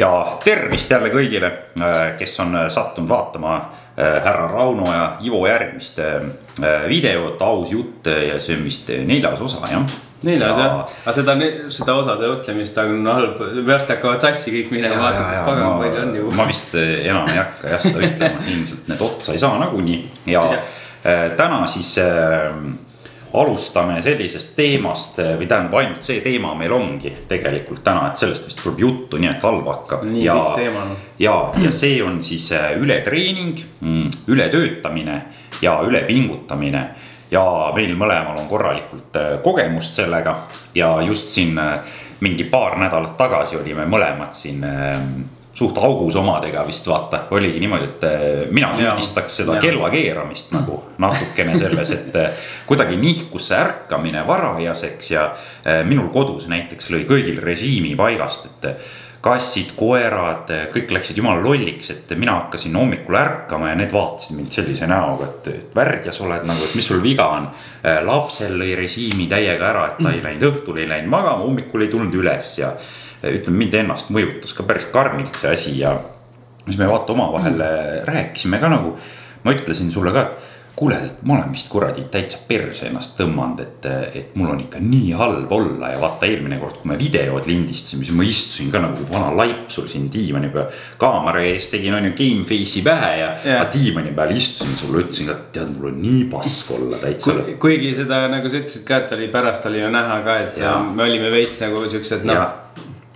ja tervist jälle kõigile, kes on sattunud vaatama härra Rauno ja Ivo järgmist videot, aus jutt ja see on vist neljas osa jah? Neljas ja... jah, aga seda, seda osade mõtlemist on halb, peast hakkavad sassi kõik minema, vaatad, et pagan, palju on ju. ma vist enam ei hakka jah seda ütlema, ilmselt need otsa ei saa nagunii. Ja, ja. täna siis äh, alustame sellisest teemast või tähendab, ainult see teema meil ongi tegelikult täna, et sellest vist tuleb juttu, nii et halb hakkab. ja, ja, ja see on siis äh, ületreening, mm, ületöötamine ja ülepingutamine. ja meil mõlemal on korralikult äh, kogemust sellega ja just siin mingi paar nädalat tagasi olime mõlemad siin suht augus omadega vist vaata, oligi niimoodi, et eh, mina süüdistaks seda ja. kella keeramist nagu natukene selles, et eh, kuidagi nihkus see ärkamine varajaseks ja eh, minul kodus näiteks lõi kõigil režiimi paigast, et kassid, koerad, kõik läksid jumala lolliks, et mina hakkasin hommikul ärkama ja need vaatasid mind sellise näoga, et, et värdjas oled nagu, et mis sul viga on. lapsel lõi režiimi täiega ära, et ta ei läinud õhtul ei läinud magama, hommikul ei tulnud üles ja ütleme, mind ennast mõjutas ka päris karmilt see asi ja siis me vaata omavahel mm. rääkisime ka nagu. ma ütlesin sulle ka, et kuule, et ma olen vist kuradi täitsa perse ennast tõmmanud, et, et mul on ikka nii halb olla ja vaata eelmine kord, kui me videod lindistasime, siis ma istusin ka nagu vana laip sul siin diivani peal. kaamera ees tegin on ju game face'i pähe ja, ja. diivani peal istusin sulle, ütlesin ka, et tead, mul on nii pask olla täitsa Ku,. kuigi seda nagu sa ütlesid ka, et oli pärast oli ju näha ka, et ja. me olime veits nagu siuksed noh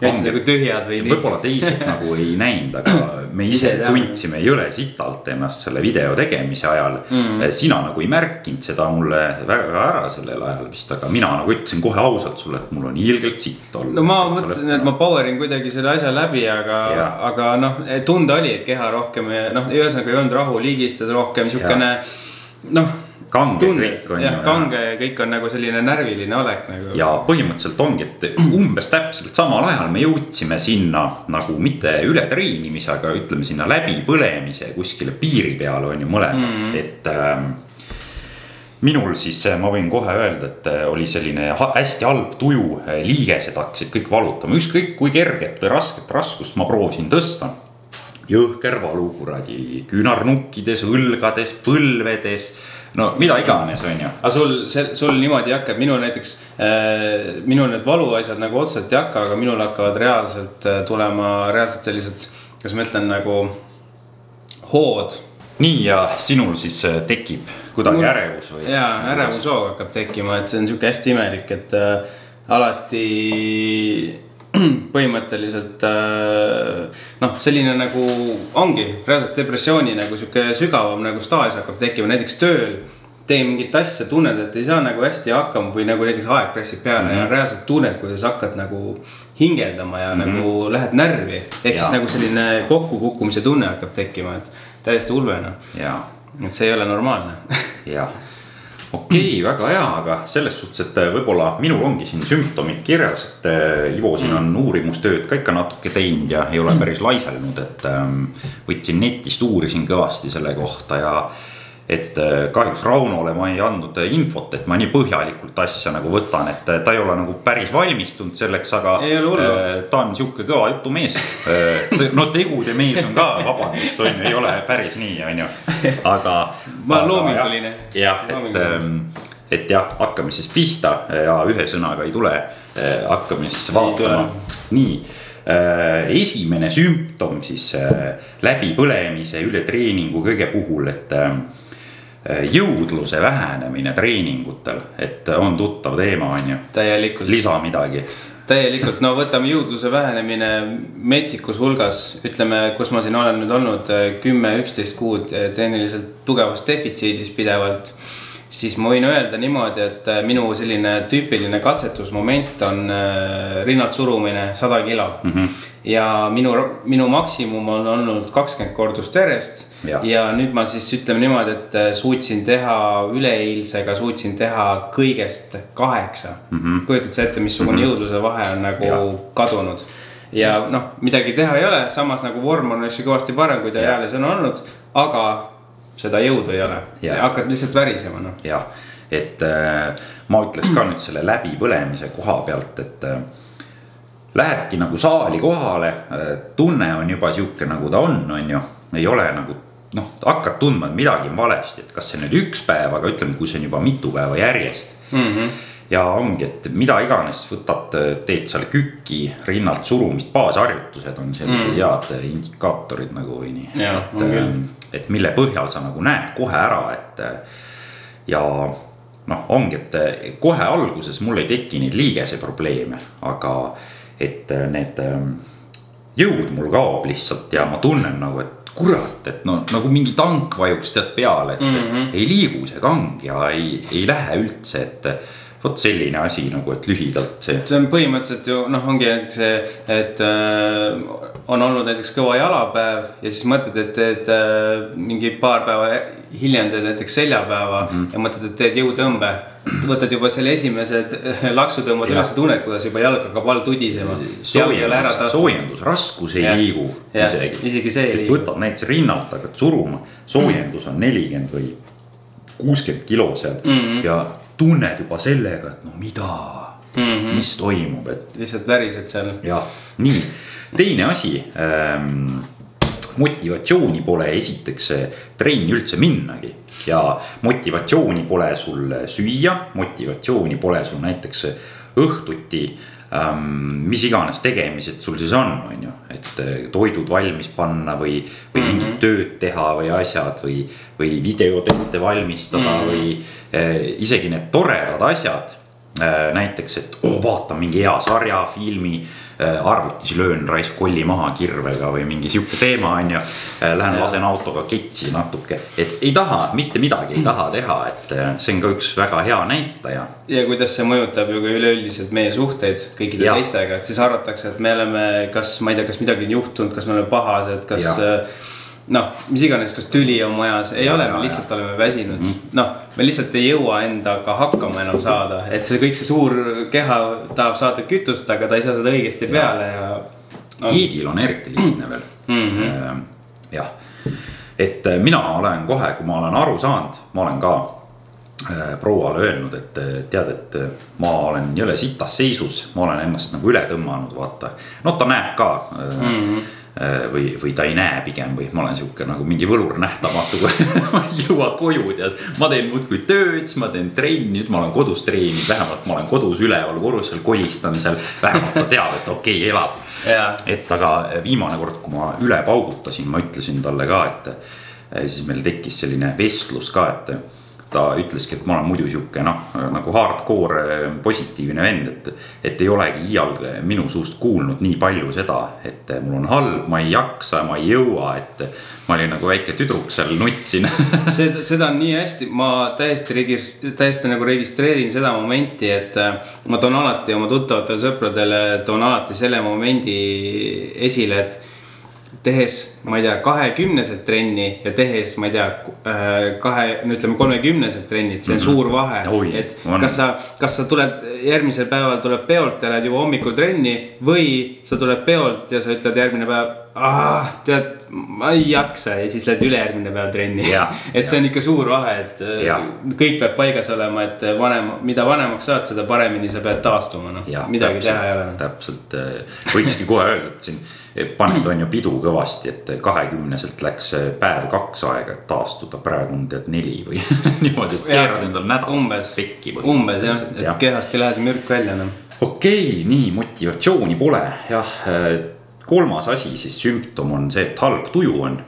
jätsid nagu tühjad või? võib-olla teised nagu ei näinud, aga me ise tundsime jõle sitalt ennast selle video tegemise ajal. Mm.. sina nagu ei märkinud seda mulle väga ära sellel ajal vist, aga mina nagu ütlesin kohe ausalt sulle, et mul on ilgelt sitt olnud. no ma mõtlesin, et ma power in kuidagi selle asja läbi, aga, aga noh, tunda oli, et keha rohkem noh, ühesõnaga ei olnud rahu, liigistas rohkem siukene noh kange Tunned, kõik on ju. kange ja kõik on nagu selline närviline olek nagu. ja põhimõtteliselt ongi, et umbes täpselt samal ajal me jõudsime sinna nagu mitte ületreenimise, aga ütleme sinna läbipõlemise kuskile piiri peale on ju mõlemad mm, -hmm. et ähm, minul siis ma võin kohe öelda, et äh, oli selline hästi halb tuju, äh, liigesed hakkasid kõik valutama, ükskõik kui kerget või rasket raskust ma proovisin tõsta. jõhker valu kuradi küünarnukkides, õlgades, põlvedes no mida iganes, on ju. aga sul, see, sul niimoodi ei hakka, minul näiteks äh,, minul need valuasjad nagu otseselt ei hakka, aga minul hakkavad reaalselt äh, tulema reaalselt sellised, kuidas ma ütlen nagu hood. nii ja sinul siis äh, tekib kuidagi Mul, ärevus või? ja ärevushoog hakkab tekkima, et see on sihuke hästi imelik, et äh, alati põhimõtteliselt äh, noh, selline nagu ongi reaalselt depressiooni nagu sihuke sügavam nagu staas hakkab tekkima näiteks tööl. teen mingit asja, tunned, et ei saa nagu hästi hakkama või nagu näiteks aeg pressib peale mm -hmm. ja reaalselt tunned, kuidas hakkad nagu hingeldama ja mm -hmm. nagu lähed närvi. ehk siis nagu selline kokkukukkumise tunne hakkab tekkima, et täiesti ulme noh. et see ei ole normaalne jah okei okay,, väga hea, aga selles suhtes, et äh, võib-olla minul ongi siin sümptomid kirjas, et äh, Ivo siin on uurimustööd ka ikka natuke teinud ja ei ole päris laiselnud, et ähm, võtsin netist, uurisin kõvasti selle kohta ja et äh, kahjuks Raunole ma ei andnud äh, infot, et ma nii põhjalikult asja nagu võtan, et äh, ta ei ole nagu päris valmistunud selleks, aga. ta on sihuke kõva jutumees. no tegude mees on ka, vabandust, on ju, ei ole päris nii, on ju, aga. ma olen loominguline. jah, et, ähm, et jah, hakkame siis pihta ja ühe sõnaga ei tule, hakkame siis vaatama, nii esimene sümptom siis läbipõlemise, ületreeningu kõige puhul, et Äh, jõudluse vähenemine treeningutel, et on tuttav teema, on ju. täielikult. lisa midagi. täielikult, no võtame jõudluse vähenemine metsikus hulgas, ütleme, kus ma siin olen nüüd olnud äh, kümme, üksteist kuud äh, tehniliselt tugevas defitsiidis pidevalt siis ma võin öelda niimoodi, et minu selline tüüpiline katsetusmoment on rinnalt surumine sada kilo mm. -hmm ja minu, minu maksimum on olnud kakskümmend kordust järjest. Ja. ja nüüd ma siis ütleme niimoodi, et äh, suutsin teha üleeilsega suutsin teha kõigest kaheksa mm. -hmm. kujutad sa ette, missugune mm -hmm. jõudluse vahe on nagu ja. kadunud. ja noh, midagi teha ei ole, samas nagu vorm on ju kõvasti parem, kui ta eales on olnud, aga seda jõudu ei ole. hakkad lihtsalt värisema noh. jah, et äh, ma ütleks ka nüüd selle läbipõlemise koha pealt, et äh, Lähebki nagu saali kohale, tunne on juba sihuke, nagu ta on, on ju, ei ole nagu noh, hakkad tundma, et midagi on valesti, et kas see nüüd üks päev, aga ütleme, kui see on juba mitu päeva järjest mm. -hmm. ja ongi, et mida iganes võtad, teed seal küki rinnalt surumist, baasharjutused on sellised mm head indikaatorid nagu või nii. et, et mille põhjal sa nagu näed kohe ära, et ja noh, ongi, et kohe alguses mul ei teki neid liigeseprobleeme, aga et need jõud mul kaob lihtsalt ja ma tunnen nagu, et kurat, et no nagu mingi tank vajuks tead peale, et mm -hmm. ei liigu see kang ja ei, ei lähe üldse, et vot selline asi nagu, et lühidalt see. see on põhimõtteliselt ju noh, ongi näiteks see, et äh, on olnud näiteks kõva jalapäev ja siis mõtled, et teed äh, mingi paar päeva hiljem teed näiteks seljapäeva mm -hmm. ja mõtled, et teed jõutõmbe. võtad juba selle esimesed äh, laksu tõmbad üles tunned, kuidas juba jalg hakkab all tudisema. soojendus, soojendusraskus ei ja. liigu ja, isegi. isegi see ei liigu. võtad näiteks rinnalt, hakkad suruma, soojendus on nelikümmend või kuuskümmend kilo seal mm -hmm. ja tunned juba sellega, et no mida mm, -hmm. mis toimub, et. lihtsalt värised seal. jah, nii, teine asi ähm, motivatsiooni pole esiteks trenni üldse minnagi ja motivatsiooni pole sul süüa, motivatsiooni pole sul näiteks õhtuti ähm,. mis iganes tegemised sul siis on, on ju, et toidud valmis panna või, või mm -hmm. mingit tööd teha või asjad või, või videot ette valmistada mm -hmm. või äh, isegi need toredad asjad äh,. näiteks, et oh, vaatan mingi hea sarja, filmi Äh, arvutis löön raisk kolli maha kirvega või mingi sihuke teema on ju. Äh, lähen lasen autoga ketsi natuke, et ei taha mitte midagi ei taha teha, et äh, see on ka üks väga hea näitaja. ja kuidas see mõjutab ju ka üleüldiselt meie suhteid kõikide ja. teistega, et siis arvatakse, et me oleme, kas ma ei tea, kas midagi on juhtunud, kas me oleme pahased, kas ja noh, mis iganes, kas tüli on majas, ei ole, me lihtsalt oleme väsinud mm. -hmm. noh, me lihtsalt ei jõua endaga hakkama enam saada, et see kõik see suur keha tahab saada kütust, aga ta ei saa seda õigesti peale ja, ja giidil on eriti lihtne veel mm -hmm. jah, et äh, mina olen kohe, kui ma olen aru saanud, ma olen ka äh, prouale öelnud, et tead, et ma olen jõle sitas seisus, ma olen ennast nagu üle tõmmanud, vaata. no ta näeb ka mm. -hmm või, või ta ei näe pigem või ma olen sihuke nagu mingi võlur nähtamatu ma ei jõua koju tead. ma teen muudkui tööd, siis ma teen trenni, nüüd ma olen kodus treeninud, vähemalt ma olen kodus üleval korrusel, kolistan seal. vähemalt ta teab, et okei okay,, elab yeah.. et aga viimane kord, kui ma üle paugutasin, ma ütlesin talle ka, et äh, siis meil tekkis selline vestlus ka, et ta ütleski, et ma olen muidu sihuke noh, nagu hardcore positiivne vend, et. et ei olegi iial minu suust kuulnud nii palju seda, et mul on halb, ma ei jaksa, ma ei jõua, et. ma olin nagu väike tüdruk seal, nutsin seda, seda on nii hästi, ma täiesti regis-, täiesti nagu registreerin seda momenti, et. ma toon alati oma tuttavatele sõpradele, toon alati selle momendi esile, et tehes, ma ei tea, kahekümneselt trenni ja tehes, ma ei tea, äh, kahe, no ütleme kolmekümneselt trenni, et see on mm -hmm. suur vahe. et on. kas sa, kas sa tuled järgmisel päeval tuleb peolt ja lähed juba hommikul trenni või sa tuled peolt ja sa ütled järgmine päev. Ah, tead, ma ei jaksa ja siis lähed ülejärgmine päev trenni. et see on ikka suur vahe, et äh, ja. kõik peab paigas olema, et vanem, mida vanemaks saad, seda paremini sa pead taastuma, noh, midagi täpselt, teha ei ole. täpselt, äh, võikski kohe öelda, et siin paned, on ju pidu kõvasti, et kahekümneselt läks päev kaks aega, et taastuda, praegu on tead neli või niimoodi, et keerad endal nädal umbes, pekki. umbes jah, et ja. kehast ei lähe see mürk välja enam. okei okay,, nii motivatsiooni pole jah. Kolmas asi siis sümptom on see, et halb tuju on.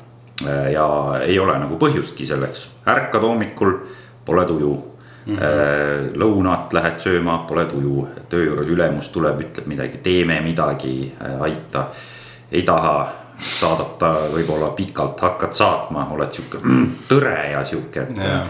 Ja ei ole nagu põhjustki selleks, ärkad hommikul, pole tuju. Mm -hmm. lõunat lähed sööma, pole tuju, töö juures ülemus tuleb, ütleb midagi, teeme midagi, aita. Ei taha saadata võib-olla pikalt, hakkad saatma, oled sihuke tõre ja sihuke, et ja.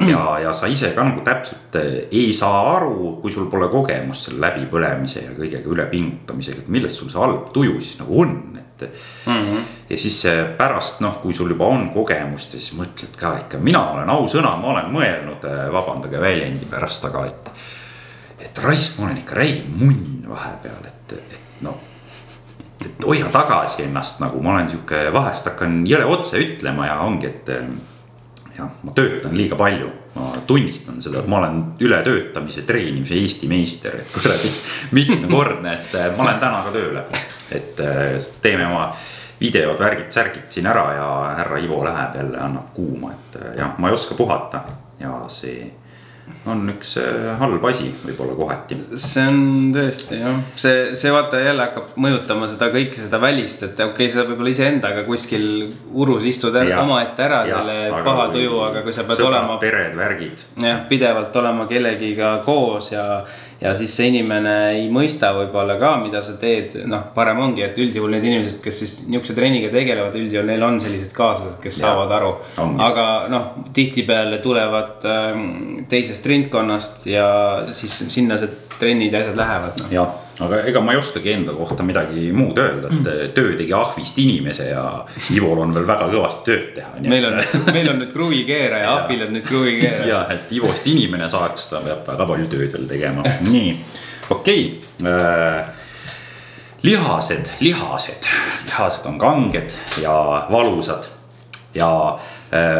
Ja, ja sa ise ka nagu täpselt eh, ei saa aru, kui sul pole kogemust selle läbipõlemise ja kõigega ülepingutamisega, et millest sul see halb tuju siis nagu on, et mm. -hmm. ja siis pärast noh, kui sul juba on kogemust ja siis mõtled ka ikka, mina olen ausõna, ma olen mõelnud, eh, vabandage väljendi pärast, aga et. et raisk, ma olen ikka räige munn vahepeal, et, et noh et hoia tagasi ennast nagu ma olen sihuke, vahest hakkan jõle otse ütlema ja ongi, et. Jah, ma töötan liiga palju, ma tunnistan seda, et ma olen ületöötamise treenimise Eesti meister, et kuradi mitmekordne, et äh, ma lähen täna ka tööle. et äh, teeme oma videod, värgid, särgid siin ära ja härra Ivo läheb jälle, annab kuuma, et äh, jah, ma ei oska puhata ja see on üks äh, halb asi võib-olla kohati. see on tõesti jah, see, see vaata jälle hakkab mõjutama seda kõike seda välist, et okei okay,, sa võib-olla iseendaga kuskil urus istud omaette ära ja, selle paha tuju, aga kui sa pead sõbrad, olema. pered, värgid. jah, pidevalt olema kellegiga koos ja ja siis see inimene ei mõista võib-olla ka, mida sa teed, noh, parem ongi, et üldjuhul need inimesed, kes siis niisuguse treeniga tegelevad, üldjuhul neil on sellised kaaslased, kes ja, saavad aru. aga noh, tihtipeale tulevad ähm, teisest ringkonnast ja siis sinna see trennid ja asjad lähevad no.. jah, aga ega ma ei oskagi enda kohta midagi muud öelda, et mm. töö tegi ahvist inimese ja Ivol on veel väga kõvasti tööd teha. meil on, meil on nüüd kruvikeeraja, ahvil on nüüd kruvikeeraja. ja, et Ivost inimene saaks, ta peab väga palju tööd veel tegema, nii, okei okay. äh, lihased, lihased, lihased on kanged ja valusad ja Äh,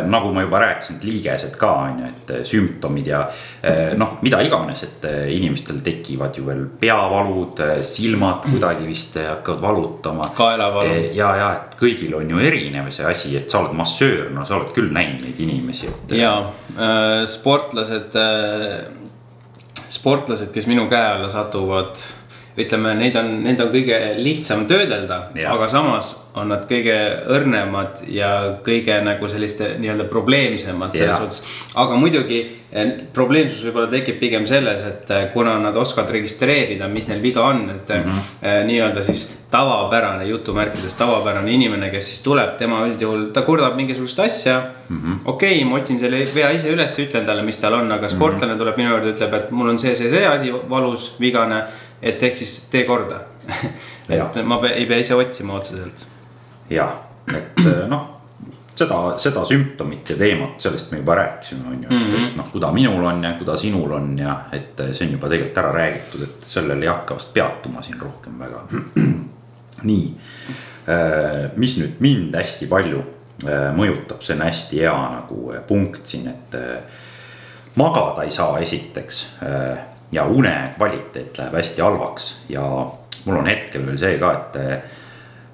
nagu ma juba rääkisin, et liigesed ka on ju, et äh, sümptomid ja äh, noh, mida iganes, et inimestel tekivad ju veel peavalud, silmad mm. kuidagi vist hakkavad valutama. kaelavalu. ja, ja et kõigil on ju erinev see asi, et sa oled massöör, no sa oled küll näinud neid inimesi et.... ja sportlased, sportlased, kes minu käe alla satuvad ütleme, neid on, neid on kõige lihtsam töödelda, aga samas on nad kõige õrnemad ja kõige nagu selliste nii-öelda probleemsemad selles suhtes. aga muidugi eh, probleemsus võib-olla tekib pigem selles, et eh, kuna nad oskavad registreerida, mis neil viga on, et mm -hmm. nii-öelda siis tavapärane jutumärkides tavapärane inimene, kes siis tuleb, tema üldjuhul, ta kurdab mingisugust asja mm -hmm.. okei okay,, ma otsin selle vea ise üles, ütlen talle, mis tal on, aga sportlane mm -hmm. tuleb minu juurde, ütleb, et mul on see, see, see asi valus, vigane et ehk siis tee korda et ma ei pea ise otsima otseselt. jah, et äh, noh, seda, seda sümptomit ja teemat, sellest me juba rääkisime, on ju, et, et mhm. noh, kuida minul on ja kuida sinul on ja et äh, see on juba tegelikult ära räägitud, et sellel ei hakka vast peatuma siin rohkem väga. nii, äh, mis nüüd mind hästi palju mõjutab, see on hästi hea nagu punkt siin, et magada ei saa esiteks ja une kvaliteet läheb hästi halvaks ja mul on hetkel veel see ka, et eh,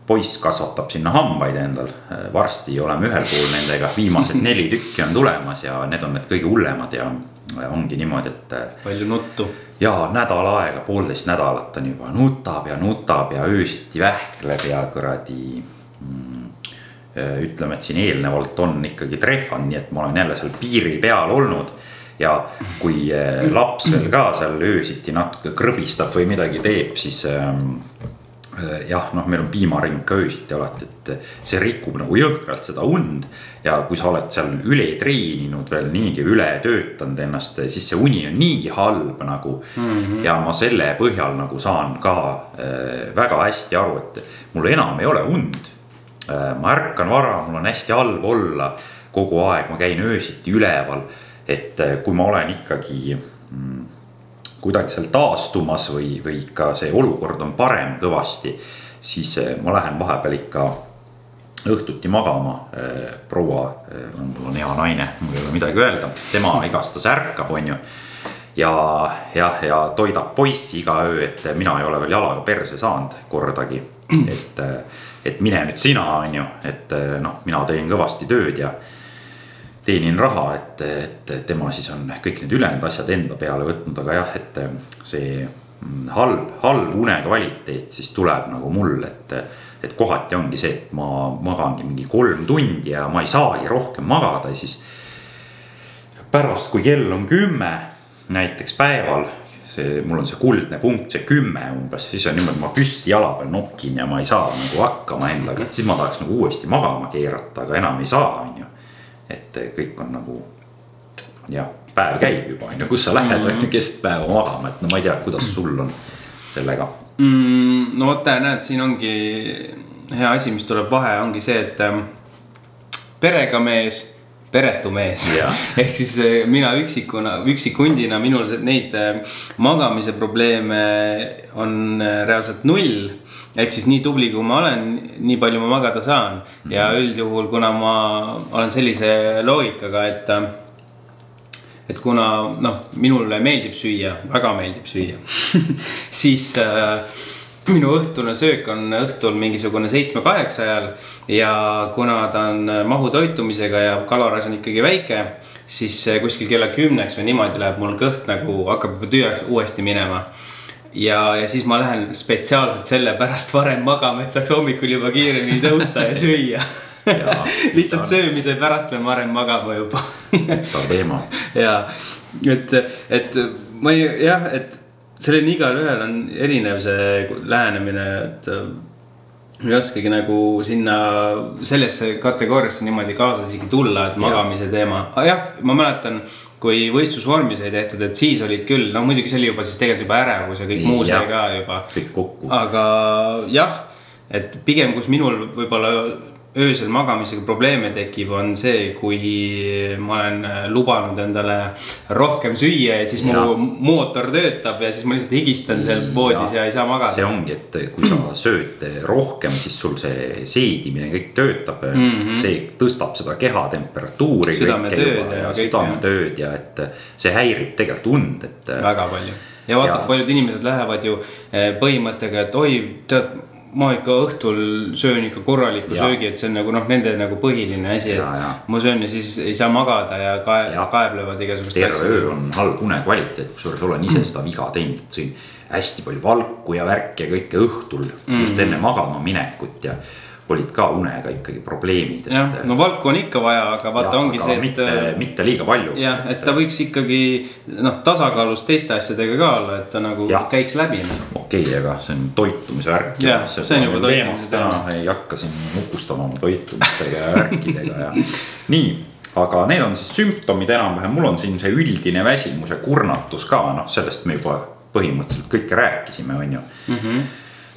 poiss kasvatab sinna hambaid endal. Eh, varsti oleme ühel pool nendega, viimased neli tükki on tulemas ja need on need kõige hullemad ja ongi niimoodi, et. Eh, palju nuttu. ja nädal aega, poolteist nädalat on juba nutab ja nutab ja öösiti vähkleb ja kuradi mm, ütleme, et siin eelnevalt on ikkagi trehvanud, nii et ma olen jälle seal piiri peal olnud ja kui eh, laps veel ka seal öösiti natuke krõbistab või midagi teeb, siis ehm, eh, jah, noh, meil on piimaring ka öösiti alati, et see rikub nagu jõhkralt seda und. ja kui sa oled seal üle treeninud veel niigi üle töötanud ennast, siis see uni on niigi halb nagu mm. -hmm. ja ma selle põhjal nagu saan ka äh, väga hästi aru, et mul enam ei ole und äh,. ma ärkan vara, mul on hästi halb olla kogu aeg, ma käin öösiti üleval et äh, kui ma olen ikkagi mm, kuidagi seal taastumas või, või ikka see olukord on parem kõvasti, siis äh, ma lähen vahepeal ikka õhtuti magama. Äh, proua, mul on hea naine, mul ei ole midagi öelda, tema igastahes ärkab, on ju. ja jah, ja toidab poissi iga öö, et mina ei ole veel jalaga perse saanud kordagi, et, et mine nüüd sina, on ju, et noh, mina teen kõvasti tööd ja teenin raha, et, et tema siis on kõik need ülejäänud asjad enda peale võtnud, aga jah, et see halb, halb une kvaliteet siis tuleb nagu mul, et. et kohati ongi see, et ma magangi mingi kolm tundi ja ma ei saagi rohkem magada ja siis. pärast, kui kell on kümme näiteks päeval, see, mul on see kuldne punkt, see kümme umbes, siis on niimoodi, ma püsti jala peal nokin ja ma ei saa nagu hakkama endaga, et siis ma tahaks nagu uuesti magama keerata, aga enam ei saa, on ju et kõik on nagu jah, päev käib juba on ju, kus sa lähed on ju mm. keskpäeva magama, et no ma ei tea, kuidas sul on sellega mm,? no vot, näed, siin ongi hea asi, mis tuleb vahe, ongi see, et ähm, perega mees peretu mees ehk siis äh, mina üksikuna, üksikhundina minul neid äh, magamise probleeme on äh, reaalselt null ehk siis nii tubli, kui ma olen, nii palju ma magada saan mm -hmm. ja üldjuhul, kuna ma olen sellise loogikaga, et et kuna noh, minule meeldib süüa, väga meeldib süüa siis äh, minu õhtune söök on õhtul mingisugune seitsme-kaheksa ajal ja kuna ta on mahutoitumisega ja kaloraaž on ikkagi väike, siis kuskil kella kümneks või niimoodi läheb mul kõht nagu hakkab juba tühjaks uuesti minema. Ja, ja siis ma lähen spetsiaalselt sellepärast varem magama, et saaks hommikul juba kiiremini tõusta ja süüa. Lihtsalt söömise pärast lähen varem magama juba. Ta teema. ja, et, et ma ei, jah, et sellel igalühel on erinev see lähenemine, et ei oskagi nagu sinna sellesse kategooriasse niimoodi kaasa isegi tulla, et magamise ja. teema ah,. jah, ma mäletan, kui võistlusvormi sai tehtud, et siis olid küll, no muidugi see oli juba siis tegelikult juba ärevus ja kõik muu sai ka juba. kõik kokku. aga jah, et pigem, kus minul võib-olla öösel magamisega probleeme tekib, on see, kui ma olen äh, lubanud endale rohkem süüa ja siis mu ja. mootor töötab ja siis ma lihtsalt higistan seal voodis ja. ja ei saa magada. see ongi, et kui sa sööd rohkem, siis sul see seedimine kõik töötab mm. -hmm. see tõstab seda keha temperatuuri. südametööd ja, ja südametööd ja et see häirib tegelikult und, et. väga palju ja vaata, paljud inimesed lähevad ju eh, põhimõttega, et oi, tead ma ikka õhtul söön ikka korraliku ja. söögi, et see on nagu noh, nende nagu põhiline asi, et ma söön ja siis ei saa magada ja kae-, kaeblevad igasugust. terve öö on halb unekvaliteet, kusjuures olen ise seda viga teinud, et sõin hästi palju valku ja värki ja kõike õhtul mm -hmm. just enne magama minekut ja olid ka unega ikkagi probleemid. jah, no valku on ikka vaja, aga vaata, ongi see, et. mitte, mitte liiga palju. jah, et ta võiks ikkagi noh, tasakaalus teiste asjadega ka olla, et ta nagu ja. käiks läbi. Noh. okei okay,, aga see on toitumise värk. jah, see on juba toitumise teema. ei hakka siin nukustama oma toitumistega ja värkidega ja nii aga need on siis sümptomid enam-vähem, mul on siin see üldine väsimus ja kurnatus ka, noh, sellest me juba põhimõtteliselt kõike rääkisime, on ju mm. -hmm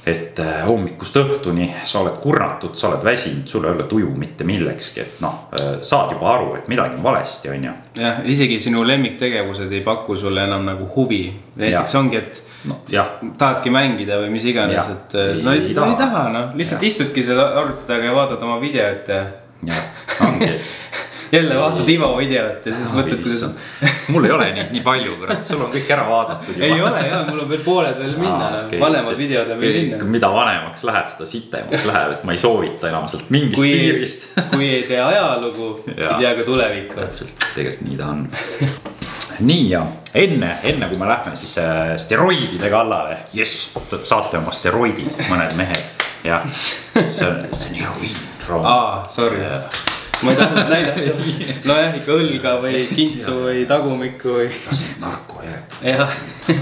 et äh, hommikust õhtuni sa oled kurnatud, sa oled väsinud, sul ei ole tuju mitte millekski, et noh, äh, saad juba aru, et midagi on valesti, on ju. jah, isegi sinu lemmiktegevused ei paku sulle enam nagu huvi, näiteks ja. ongi, et no, jah. tahadki mängida või mis iganes, et äh, no ei, ei taha, taha, noh, lihtsalt ja. istudki seal arvuti taga ja vaatad oma videot ja. jah, ongi jälle vaatad Ivo videot ja siis ah, mõtled, kuidas on. mul ei ole neid nii palju, kurat, sul on kõik ära vaadatud juba. ei ole ja, mul on veel pooled veel minna ah,, okay. vanemad videod on veel minna. mida vanemaks läheb, seda sitemaks läheb, et ma ei soovita enam sealt mingist kui, piirist kui ei tea ajalugu, ei tea ka tulevikku. täpselt, tegelikult nii ta on nii ja enne, enne kui me lähme siis äh, steroidide kallale, jess, saate oma steroidid, mõned mehed, jah, see on, see on heroiin. aa, sorry ma ei tahtnud näidata, nojah, ikka õlga või kintsu või tagumikku või. narko jääb. jah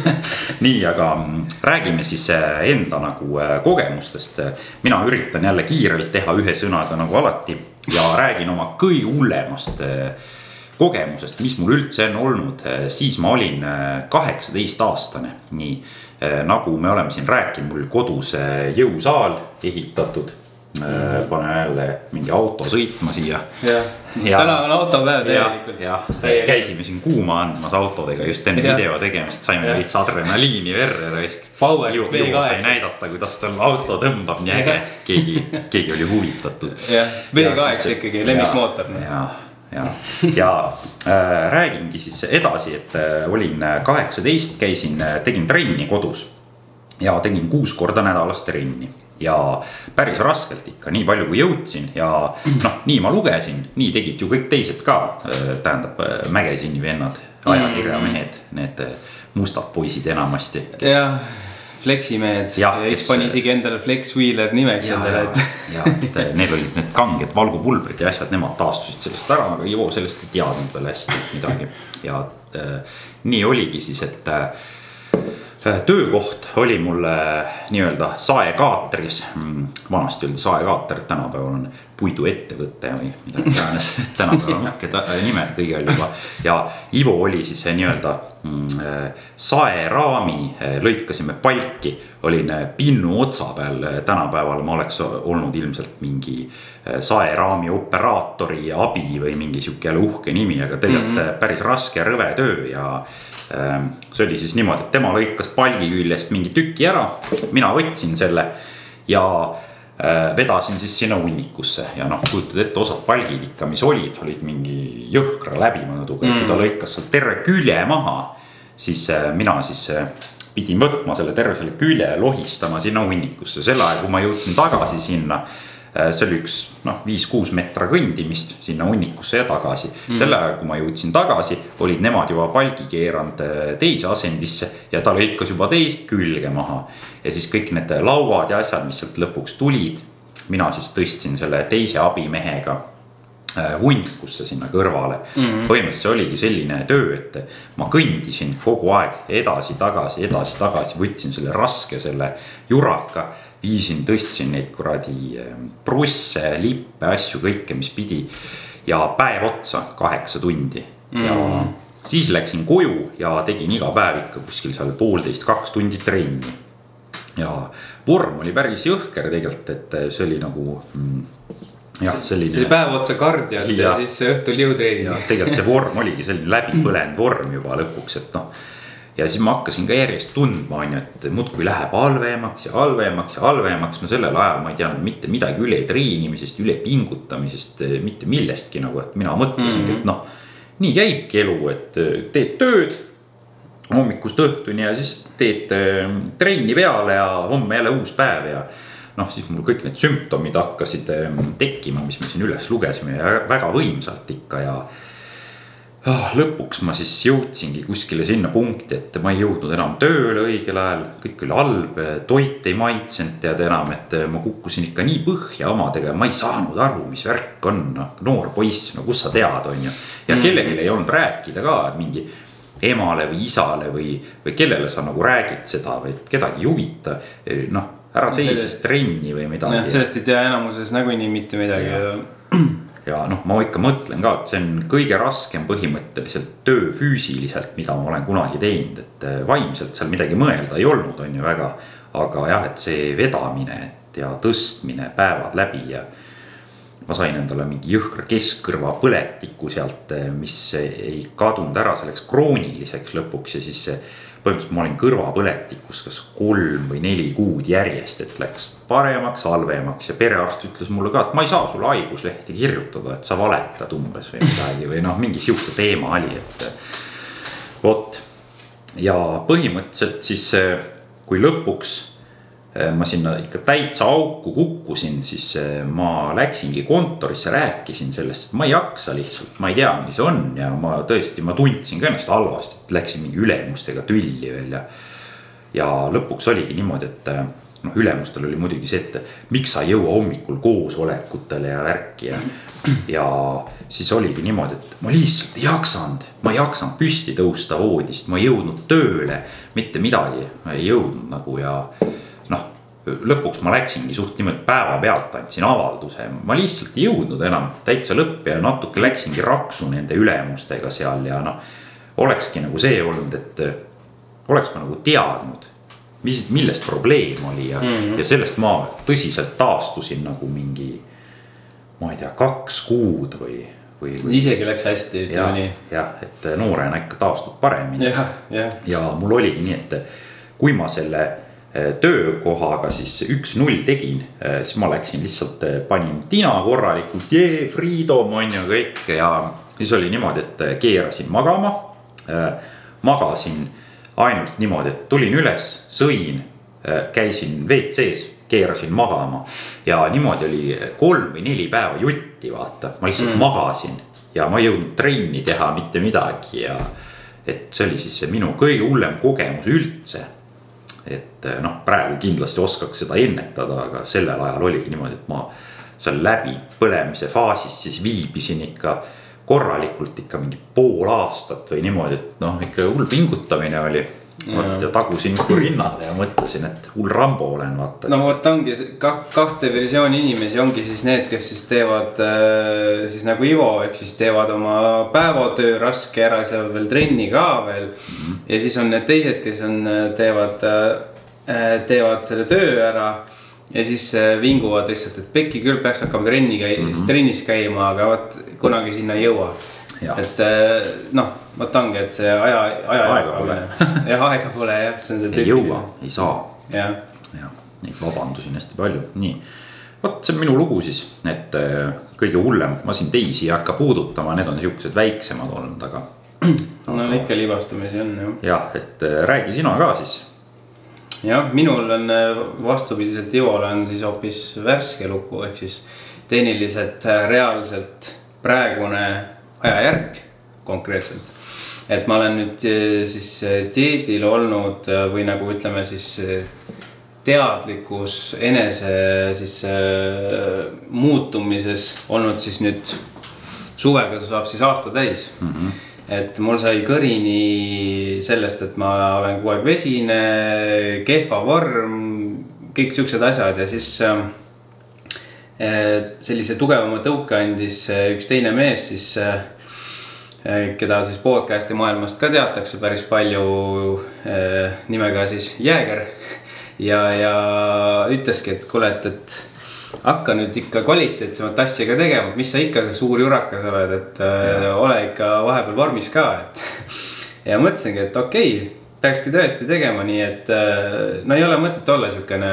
nii, aga mm, räägime siis äh, enda nagu äh, kogemustest. mina üritan jälle kiirelt teha ühe sõnaga nagu alati ja räägin oma kõige hullemast äh, kogemusest, mis mul üldse on olnud, siis ma olin kaheksateistaastane, nii nagu me oleme siin rääkinud, mul kodus jõusaal ehitatud Äh, panen jälle mingi auto sõitma siia. täna on autopäev tegelikult. jah, käisime siin kuuma andmas autodega just enne ja. video tegemist, saime veits adrenaliini verre raisk. ju, sai näidata, kuidas tal auto tõmbab nii äge, keegi, keegi oli huvitatud. jah, V8 ikkagi, lemmikmootor. ja, ja, ja äh, räägingi siis edasi, et äh, olin kaheksateist, käisin, äh, tegin trenni kodus ja tegin kuus korda nädalas trenni ja päris raskelt ikka, nii palju kui jõudsin ja noh, nii ma lugesin, nii tegid ju kõik teised ka. tähendab Mägesini vennad, ajakirjamehed, need mustad poisid enamasti. jah, fleksimehed, üks pani isegi endale Flex Wheeler nimeks endale, et. ja, et neil olid need kanged valgupulbrid ja asjad, nemad taastusid sellest ära, aga Ivo sellest ei teadnud veel hästi midagi ja äh, nii oligi siis, et äh, Äh, töökoht oli mul nii-öelda saekaatris, mm, vanasti oli saekaater, tänapäeval on puiduettevõte või midagi iganes tänapäeval on uhked äh, nimed kõigil juba. ja Ivo oli siis nii-öelda mm, äh, saeraami, lõikasime palki, olin pinnu otsa peal, tänapäeval ma oleks olnud ilmselt mingi saeraami operaatori abi või mingi sihuke uhke nimi, aga tegelikult mm -hmm. päris raske ja rõve töö ja see oli siis niimoodi, et tema lõikas palgi küljest mingi tüki ära, mina võtsin selle ja äh, vedasin siis sinna hunnikusse ja noh, kujutad ette, osad palgid ikka, mis olid, olid mingi jõhkra läbimõõduga mm., kui ta lõikas sealt terve külje maha. siis äh, mina siis pidin võtma selle terve selle külje, lohistama sinna hunnikusse, sel ajal, kui ma jõudsin tagasi sinna see oli üks noh, viis-kuus metra kõndimist sinna hunnikusse ja tagasi mm.. sel ajal, kui ma jõudsin tagasi, olid nemad juba palgi keeranud äh, teise asendisse ja ta lõikas juba teist külge maha. ja siis kõik need lauad ja asjad, mis sealt lõpuks tulid, mina siis tõstsin selle teise abimehega äh, hunnikusse sinna kõrvale mm. -hmm. põhimõtteliselt see oligi selline töö, et ma kõndisin kogu aeg edasi-tagasi, edasi-tagasi, võtsin selle raske, selle juraka viisin, tõstsin neid kuradi ehm, prusse, lippe, asju, kõike, mis pidi. ja päev otsa kaheksa tundi mm. ja siis läksin koju ja tegin iga päev ikka kuskil seal poolteist, kaks tundi trenni. ja vorm oli päris jõhker tegelikult, et see oli nagu mm, jah, selline. see oli päev otsa kardiot ja, ja siis õhtul jõutreeni. tegelikult see vorm oligi selline läbipõlenud vorm juba lõpuks, et noh ja siis ma hakkasin ka järjest tundma, on ju, et muudkui läheb halvemaks ja halvemaks ja halvemaks, no sellel ajal ma ei teadnud mitte midagi üle treenimisest, üle pingutamisest, mitte millestki nagu, et mina mõtlesingi mm, -hmm. et noh. nii käibki elu, et teed tööd hommikust õhtuni ja siis teed äh, trenni peale ja homme jälle uus päev ja. noh, siis mul kõik need sümptomid hakkasid äh, tekkima, mis me siin üles lugesime ja väga võimsalt ikka ja oh, lõpuks ma siis jõudsingi kuskile sinna punkti, et ma ei jõudnud enam tööle õigel ajal, kõik oli halb, toit ei maitsenud tead enam, et ma kukkusin ikka nii põhja omadega ja ma ei saanud aru, mis värk on, noh noor poiss, no kust sa tead, on ju. ja mm. kellelgi ei olnud rääkida ka mingi emale või isale või, või kellele sa nagu räägid seda või kedagi ei huvita, noh ära tee siis trenni või midagi. sellest ei tea enamuses nagunii mitte midagi ja ja noh, ma ikka mõtlen ka, et see on kõige raskem põhimõtteliselt töö füüsiliselt, mida ma olen kunagi teinud, et eh, vaimselt seal midagi mõelda ei olnud, on ju väga. aga jah, et see vedamine ja tõstmine päevad läbi ja ma sain endale mingi jõhkra keskkõrva põletiku sealt, eh, mis ei kadunud ära, see läks krooniliseks lõpuks ja siis see põhimõtteliselt ma olin kõrvapõletikus kas kolm või neli kuud järjest, et läks paremaks, halvemaks ja perearst ütles mulle ka, et ma ei saa sulle haiguslehti kirjutada, et sa valetad umbes või midagi või noh, mingi sihuke teema oli, et vot. ja põhimõtteliselt siis, kui lõpuks ma sinna ikka täitsa auku kukkusin, siis äh, ma läksingi kontorisse, rääkisin sellest, ma ei jaksa lihtsalt, ma ei tea, mis on ja ma tõesti, ma tundsin ka ennast halvasti, et läksin mingi ülemustega tülli veel ja. ja lõpuks oligi niimoodi, et äh, noh, ülemustel oli muidugi see, et miks sa ei jõua hommikul koosolekutele ja värki ja. ja siis oligi niimoodi, et ma lihtsalt ei jaksanud, ma ei jaksanud püsti tõusta voodist, ma ei jõudnud tööle, mitte midagi, ei jõudnud nagu ja lõpuks ma läksingi suht niimoodi päevapealt andsin avalduse, ma lihtsalt ei jõudnud enam täitsa lõppu ja natuke läksingi raksu nende ülemustega seal ja noh. olekski nagu see olnud, et oleks ma nagu teadnud, mis, millest probleem oli ja mm, -hmm. ja sellest ma tõsiselt taastusin nagu mingi. ma ei tea, kaks kuud või, või, isegi läks hästi, ütleme nii. jah, et noorena ikka taastud paremini. ja, ja. ja mul oligi nii, et kui ma selle töökohaga siis üks-null tegin, äh, siis ma läksin lihtsalt, äh, panin tina korralikult, jee, freedom on ju kõik ja siis oli niimoodi, et keerasin magama. magasin ainult niimoodi, et tulin üles, sõin, käisin WC-s, keerasin magama ja niimoodi oli kolm või neli päeva jutti, vaata, ma lihtsalt mm. magasin ja ma ei jõudnud trenni teha mitte midagi ja et see oli siis see minu kõige hullem kogemus üldse et eh, noh, praegu kindlasti oskaks seda ennetada, aga sellel ajal oligi niimoodi, et ma seal läbipõlemise faasis siis viibisin ikka korralikult ikka mingi pool aastat või niimoodi, et noh, ikka hull pingutamine oli vot ja tagusin nagu rinnale ja mõtlesin, et hull Rambo olen, vaata. no vot ongi kah, kahte versiooni inimesi ongi siis need, kes siis teevad äh, siis nagu Ivo, ehk siis teevad oma päevatöö raske ära, seal veel trenni ka veel mm. -hmm. ja siis on need teised, kes on, äh, teevad äh,, teevad selle töö ära. ja siis äh, vinguvad lihtsalt, et pekki küll peaks hakkama trenni käi- mm, -hmm. trennis käima, aga vot kunagi sinna ei jõua. Et äh, noh vot ongi, et see aja, aja. aega pole jah, aega pole jah, see on see. ei jõua, ei saa. jah. jah, neid vabandusi on hästi palju, nii. vot see on minu lugu siis, et äh, kõige hullem, ma siin teisi ei hakka puudutama, need on siuksed väiksemad olnud, aga. no ikka libastumisi on ju. jah, et äh, räägi sina ka siis. jah, minul on vastupidiselt Ivole on siis hoopis värske lugu, ehk siis tehniliselt reaalselt praegune ajajärk konkreetselt et ma olen nüüd eh, siis eh, dieedil olnud eh, või nagu ütleme siis teadlikus enese siis muutumises olnud siis nüüd suvega saab siis aasta täis mm. -hmm. et mul sai kõrini sellest, et ma olen kogu aeg vesine, kehva vorm, kõik siuksed asjad ja siis äh, sellise tugevama tõuke andis üks teine mees siis Eh, keda siis podcast'i maailmast ka teatakse päris palju eh, nimega siis Jääger. ja, ja ütleski, et kuule, et, et hakka nüüd ikka kvaliteetsemat asja ka tegema, mis sa ikka see suur jurakas oled, et äh, ole ikka vahepeal vormis ka, et. ja mõtlesingi, et okei okay,, peakski tõesti tegema nii, et no ei ole mõtet olla siukene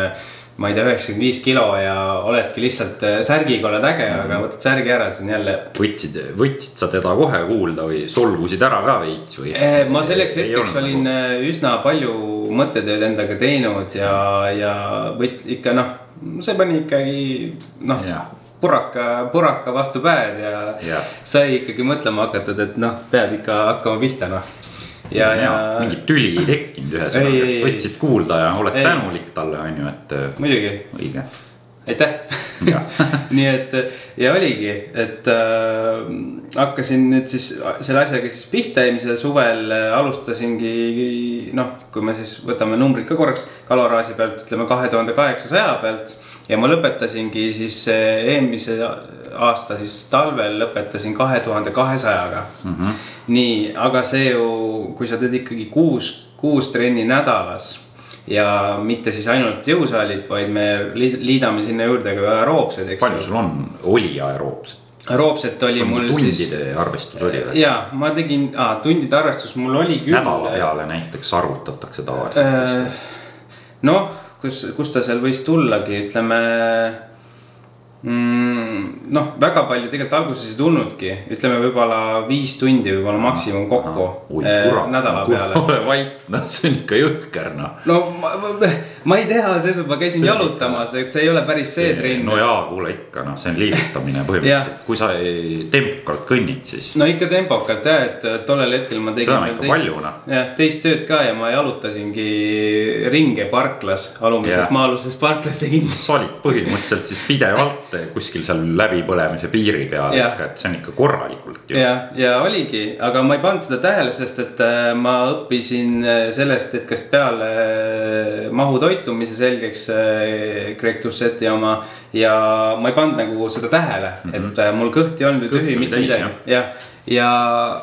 ma ei tea, üheksakümmend viis kilo ja oledki lihtsalt äh, särgiga oled äge mm, -hmm. aga mhm. võtad särgi ära, siis on jälle. võtsid, võtsid sa teda kohe kuulda või solvusid ära ka veits või? Äh, ma selleks hetkeks olin nagu... Äh, üsna palju mõttetööd endaga teinud ja, ja võt-, ikka noh, see pani ikkagi noh puraka, puraka vastu päed ja, ja sai ikkagi mõtlema hakatud, et noh, peab ikka hakkama pihta noh ja, ja. mingit tüli ei tekkinud ühesõnaga, et võtsid kuulda ja oled ei. tänulik talle, on ju, et. Äh, muidugi. õige. aitäh nii et ja oligi, et äh, hakkasin nüüd siis selle asjaga siis pihta, eelmisel suvel äh, alustasingi. noh, kui me siis võtame numbrid ka korraks kaloraaži pealt, ütleme kahe tuhande kaheksasaja pealt ja ma lõpetasingi siis äh, eelmise aasta siis talvel lõpetasin kahe tuhande kahesajaga. -hmm. nii, aga see ju, kui sa teed ikkagi kuus, kuus trenni nädalas ja mitte siis ainult jõusaalid, vaid me liidame sinna juurde ka aeroobsed, eks. palju sul on, oli aeroobset? aeroobset oli mul tundide siis. tundide arvestus oli või? ja ma tegin ah,, tundide arvestus mul oli küll. nädala peale näiteks arvutatakse tavaliselt äh,. noh, kus, kus ta seal võis tullagi, ütleme mm,? noh, väga palju tegelikult alguses ei tulnudki, ütleme võib-olla viis tundi võib-olla maksimum kokku eh, nädala peale. ole vait, noh, see on ikka jõhker noh. no ma, ma, ma ei tea, selles mõttes ma käisin see jalutamas, et see ei ole päris see trenn. no jaa, kuule ikka noh, see on liigutamine põhimõtteliselt kui sa tempokalt kõnnid, siis. no ikka tempokalt jah, et tollel hetkel ma tegin. seda on ikka teist, palju noh. jah, teist tööd ka ja ma jalutasingi ringe parklas, alumises maa-aluses parklas tegin. sa olid põhimõtteliselt siis pidevalt et kuskil seal läbipõlemise piiri peal et see on ikka korralikult ju. ja, ja oligi, aga ma ei pannud seda tähele, sest et äh, ma õppisin äh, sellest hetkest peale äh, mahu toitumise selgeks Greg Tusseti oma. ja ma ei pannud nagu seda tähele mm, -hmm. et mul kõht ei olnud tühi, mitte midagi, jah. ja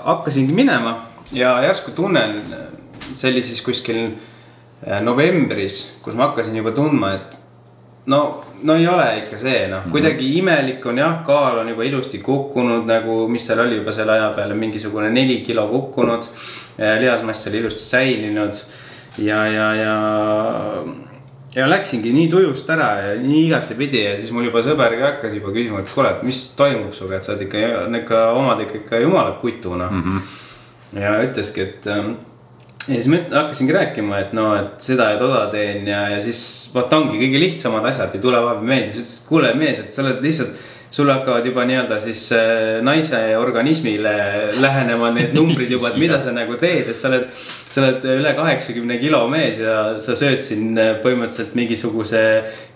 hakkasingi minema ja järsku tunnen, see oli siis kuskil novembris, kus ma hakkasin juba tundma, et no, no ei ole ikka see noh, mhm. kuidagi imelik on jah, kaal on juba ilusti kukkunud nagu, mis seal oli juba selle aja peale mingisugune neli kilo kukkunud. lihasmass oli ilusti säilinud ja, ja, ja. ja läksingi nii tujust ära ja nii igatepidi ja siis mul juba sõber ka hakkas juba küsima, et kuule, et mis toimub sinuga, et sa oled ikka, ikka omad ikka, ikka jumala putu noh mm. -hmm. ja ütleski, et ähm, ja siis ma hakkasingi rääkima, et no, et seda ja toda teen ja, ja siis vot ongi kõige lihtsamad asjad ei tule vahepeal meelde, siis ütles, et kuule mees, et sa oled lihtsalt. Sul hakkavad juba nii-öelda siis äh, naise organismile lähenema need numbrid juba, et mida sa nagu teed, et sa oled. sa oled üle kaheksakümne kilo mees ja sa sööd siin äh, põhimõtteliselt mingisuguse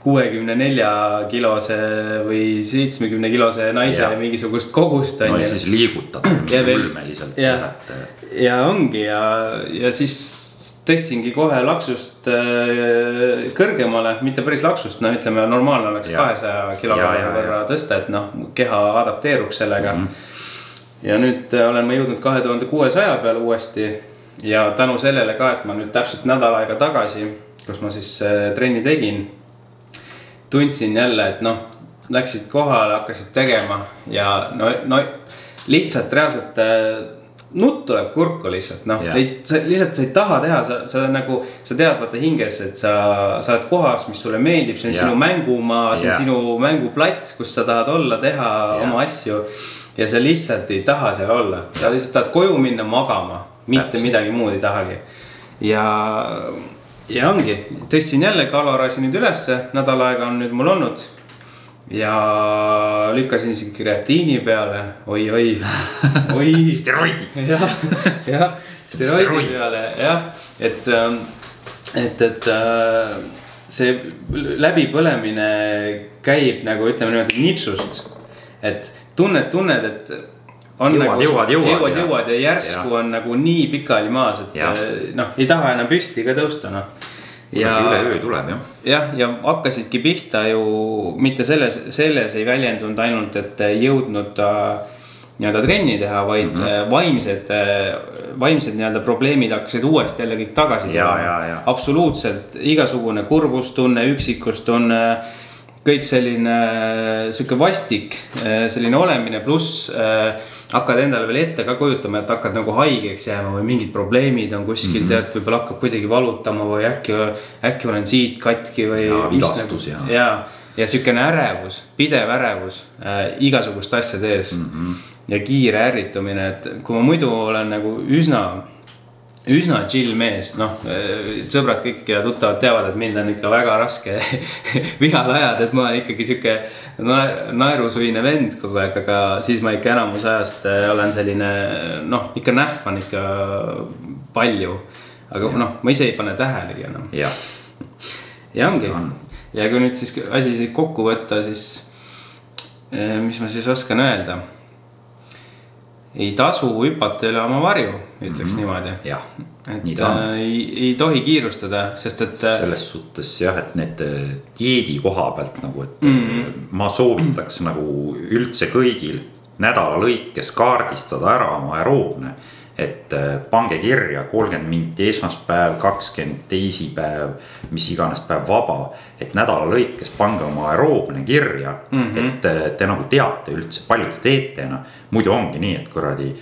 kuuekümne nelja kilose või seitsmekümne kilose naise ja. mingisugust kogust. no ja siis liigutad ulmeliselt. ja, ja ongi ja, ja siis tõstsingi kohe laksust äh, kõrgemale, mitte päris laksust, no ütleme, normaalne oleks kahesaja kilogrammi võrra tõsta, et noh, keha adapteeruks sellega mm. -hmm. ja nüüd äh, olen ma jõudnud kahe tuhande kuuesaja peale uuesti ja tänu sellele ka, et ma nüüd täpselt nädal aega tagasi, kus ma siis äh, trenni tegin. tundsin jälle, et noh, läksid kohale, hakkasid tegema ja no, no lihtsalt reaalselt nutt tuleb kurku lihtsalt noh yeah., sa lihtsalt sa ei taha teha, sa, sa nagu, sa tead vaata hinges, et sa, sa oled kohas, mis sulle meeldib, see on yeah. sinu mängumaa, see on yeah. sinu mänguplats, kus sa tahad olla, teha yeah. oma asju. ja sa lihtsalt ei taha seal olla, sa lihtsalt tahad koju minna magama, mitte Täpselt. midagi muud ei tahagi. ja, ja ongi, tõstsin jälle kalorasi nüüd ülesse, nädal aega on nüüd mul olnud ja lükkasin isegi kreatiini peale oi,, oi-oi, oi. steroidi. jah, jah, steroidi Steroid. peale jah, et, et, et äh, see läbipõlemine käib nagu ütleme niimoodi nipsust. et tunned, tunned, et Jõuad, nagu, jõuad, jõuad jõuad, jõuad ja järsku ja. on nagu nii pikali maas, et äh, noh, ei taha enam püsti ka tõusta noh. Ja üleöö tuleb jah. jah, ja hakkasidki pihta ju mitte selles, selles ei väljendunud ainult, et jõudnud äh, nii-öelda trenni teha, vaid mm. -hmm. vaimsed, vaimsed nii-öelda probleemid hakkasid uuesti jälle kõik tagasi ja. absoluutselt igasugune kurbustunne, üksikustunne, kõik selline sihuke vastik, selline olemine, pluss äh, hakkad endale veel ette ka kujutama, et hakkad nagu haigeks jääma või mingid probleemid on kuskil mm, -hmm. tead, võib-olla hakkab kuidagi valutama või äkki, äkki olen siit katki või. Ja vigastus ja- ja, ja sihukene ärevus, pidev ärevus äh, igasuguste asjade ees mm. -hmm. ja kiire ärritumine, et kui ma muidu olen nagu üsna üsna chill mees, noh, sõbrad kõik ja tuttavad teavad, et mind on ikka väga raske vihale ajada, et ma olen ikkagi sihuke naer, naerusuine vend kogu aeg, aga siis ma ikka enamus ajast äh, olen selline noh, ikka nähvan ikka palju. aga noh, ma ise ei pane tähelegi enam jah, ja ongi On. ja kui nüüd siis asi siis kokku võtta, siis eh, mis ma siis oskan öelda. Ei tasu hüpata üle oma varju, ütleks mm -hmm. niimoodi. jah, nii ta on äh, ei, ei tohi kiirustada, sest et äh, selles suhtes jah, et need äh, dieedi koha pealt nagu, et mm -hmm. ma soovitaks nagu üldse kõigil nädala lõikes kaardistada ära oma aeroobne. Et äh, pange kirja kolmkümmend minti esmaspäev, kakskümmend teisipäev, mis iganes päev vaba. et nädala lõikes pange oma aeroobne kirja mm. -hmm. et äh, te nagu teate üldse, palju te teete, noh. muidu ongi nii, et kuradi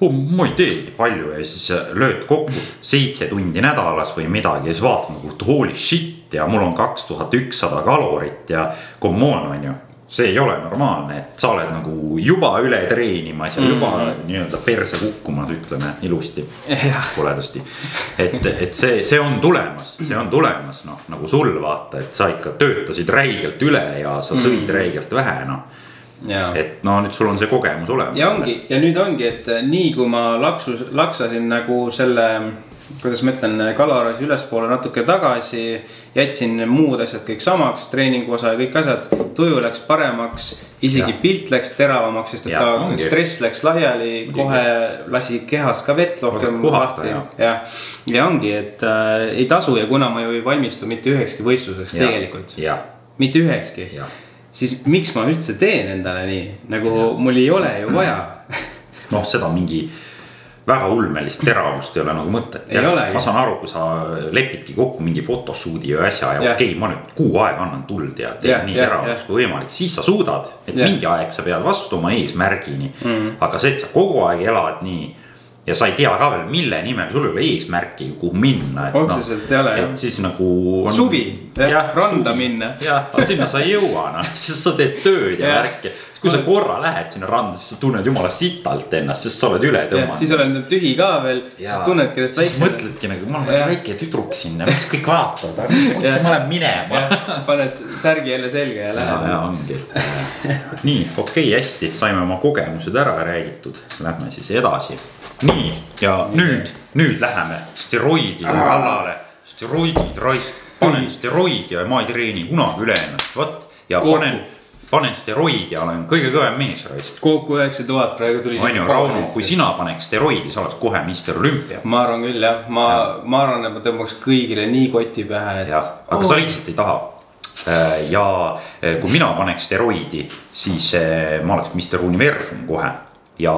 oh, ma ei teegi palju ja siis äh, lööd kokku seitse tundi nädalas või midagi ja siis vaatad nagu holy shit ja mul on kaks tuhat ükssada kalorit ja come on, on ju. See ei ole normaalne, et sa oled nagu juba üle treenimas ja juba mm -hmm. nii-öelda perse kukkumas, ütleme ilusti, jah, koledasti. et, et see, see on tulemas, see on tulemas, noh nagu sul vaata, et sa ikka töötasid räigelt üle ja sa sõid mm. räigelt vähe, noh. ja, et no nüüd sul on see kogemus olemas. ja ongi ja nüüd ongi, et nii kui ma laksus, laksasin nagu selle, kuidas ma ütlen, kalorasi ülespoole natuke tagasi. jätsin muud asjad kõik samaks, treeningu osa ja kõik asjad, tuju läks paremaks, isegi Ja. pilt läks teravamaks, sest et Ja, ta ongi. stress läks laiali, kohe lasi kehas ka vett rohkem lahti jah. jah, ja ongi, et äh, ei tasu ja kuna ma ju ei valmistu mitte ühekski võistluseks Ja. tegelikult, mitte ühekski siis miks ma üldse teen endale nii, nagu mul ei ole ju vaja. noh, seda mingi väga ulmelist teravust ei ole nagu mõtet. Ma saan aru, kui sa lepidki kokku mingi photoshoot'i või asja ja Jah. okei okay,, ma nüüd kuu aega annan tuld ja teen Jah, nii teravaks kui võimalik, siis sa suudad. et Jah. mingi aeg sa pead vastu oma eesmärgini mm. Mhm. aga see, et sa kogu aeg elad nii ja sa ei tea ka veel, mille nimel, sul ei ole eesmärki, kuhu minna. Otseselt ei ole, jah. et siis nagu on.... Suvi, randa minna. jah, aga sinna sa ei jõua noh, siis sa teed tööd ja värki. Kui sa korra lähed sinna randa, siis sa tunned jumala sitalt ennast, sest sa oled üle tõmmanud. siis oled nüüd tühi ka veel, siis tunnedki ennast siis väiksena. mõtledki nagu, ma olen väike tüdruk siin ja mis kõik vaatavad, aga ma lähen minema. paned särgi jälle selga ja ja, lähed ja. ongi. nii, okei okay,, hästi, saime oma kogemused ära räägitud, lähme siis edasi. nii, ja nüüd, nüüd läheme steroidide kallale, steroidid raisk, panen steroidi ja ma ei treeni kunagi üle ennast, vot. ja panen, panen steroidi ja olen kõige kõvem mees raisk. kokku üheksa tuhat praegu tuli. on ju, Rauno, kui sina paneks steroidi, sa oleks kohe meister olümpia. ma arvan küll jah, ma, ma arvan, et ma tõmbaks kõigile nii koti pähe, et. jah, aga sa lihtsalt ei taha. ja eh, kui mina paneks steroidi, siis eh, ma oleks Mr Universum kohe ja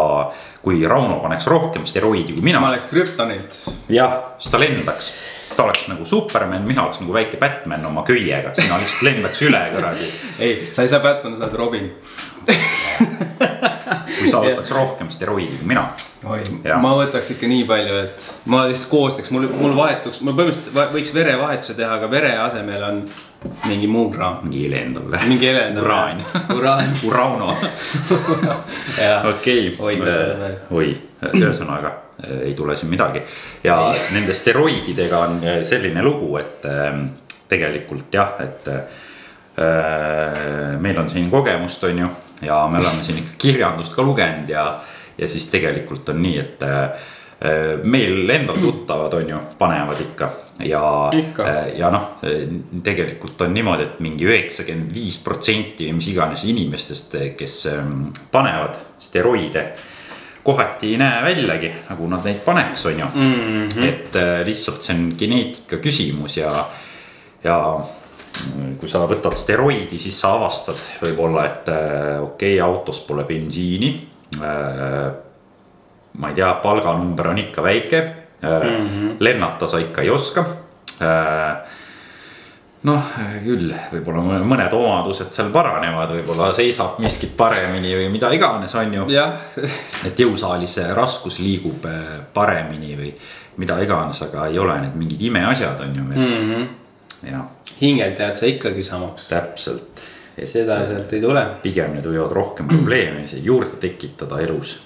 kui Rauno paneks rohkem steroidi kui ma mina, oleks krüptonilt. jah, siis ta lendaks. Ta oleks nagu Superman, mina oleks nagu väike Batman oma köiega, sina lihtsalt lendaks üle kuradi. ei, sa ei saa Batman, sa oled Robin. kui sa võtaks rohkem steroidi kui mina. oi, ma võtaks ikka nii palju, et ma lihtsalt koostaks, mul, mul vahetuks, mul põhimõtteliselt võiks verevahetuse teha, aga vere asemel on mingi muu kraam. mingi elendav. mingi elendav. uraan. uraan. Urauno. okei, oi, ühesõnaga ei tule siin midagi. Ja nende steroididega on selline lugu, et ähm, tegelikult jah, et äh, meil on siin kogemust, on ju, ja me oleme siin ikka kirjandust ka lugenud ja, ja siis tegelikult on nii, et äh, meil endal tuttavad on ju, panevad ikka ja, ja noh, tegelikult on niimoodi, et mingi üheksakümmend viis protsenti või mis iganes inimestest, kes ähm, panevad steroide kohati ei näe väljagi, nagu nad neid paneks, on ju mm. -hmm. et äh, lihtsalt see on geneetika küsimus ja, ja äh, kui sa võtad steroidi, siis sa avastad võib-olla, et äh, okei okay,, autos pole bensiini äh,. ma ei tea, palganumber on ikka väike mm, -hmm. lennata sa ikka ei oska noh, küll võib-olla mõned omadused seal paranevad, võib-olla seisab miskit paremini või mida iganes, on ju. et jõusaalis raskus liigub eh, paremini või mida iganes, aga ei ole need mingid imeasjad, on ju veel mm. -hmm. ja. hingelt jääd sa ikkagi samaks. täpselt. seda sealt ei tule. pigem need võivad rohkem probleeme juurde tekitada elus.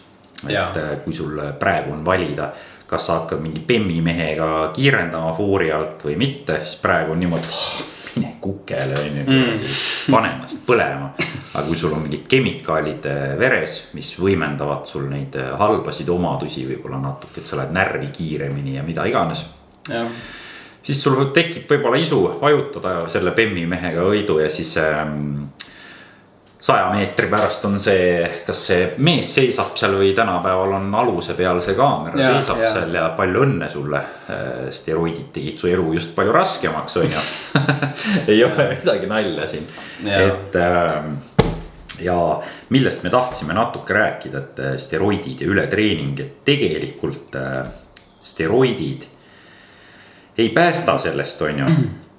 et ja. Eh, kui sul praegu on valida kas sa hakkad mingi Bemmi mehega kiirendama foori alt või mitte, siis praegu on niimoodi, oh, mine kukele on ju mm., pane ennast põlema. aga kui sul on mingid kemikaalid äh, veres, mis võimendavad sul neid äh, halbasid omadusi võib-olla natuke, et sa lähed närvi kiiremini ja mida iganes. siis sul tekib võib-olla isu vajutada selle Bemmi mehega õidu ja siis ähm, saja meetri pärast on see, kas see mees seisab seal või tänapäeval on aluse peal see kaamera ja, seisab ja. seal ja palju õnne sulle. Äh, steroidid tegid su elu just palju raskemaks, on ju ei ole midagi nalja siin, et ähm, ja millest me tahtsime natuke rääkida, et äh, steroidid ja ületreening, et tegelikult äh, steroidid ei päästa sellest, on ju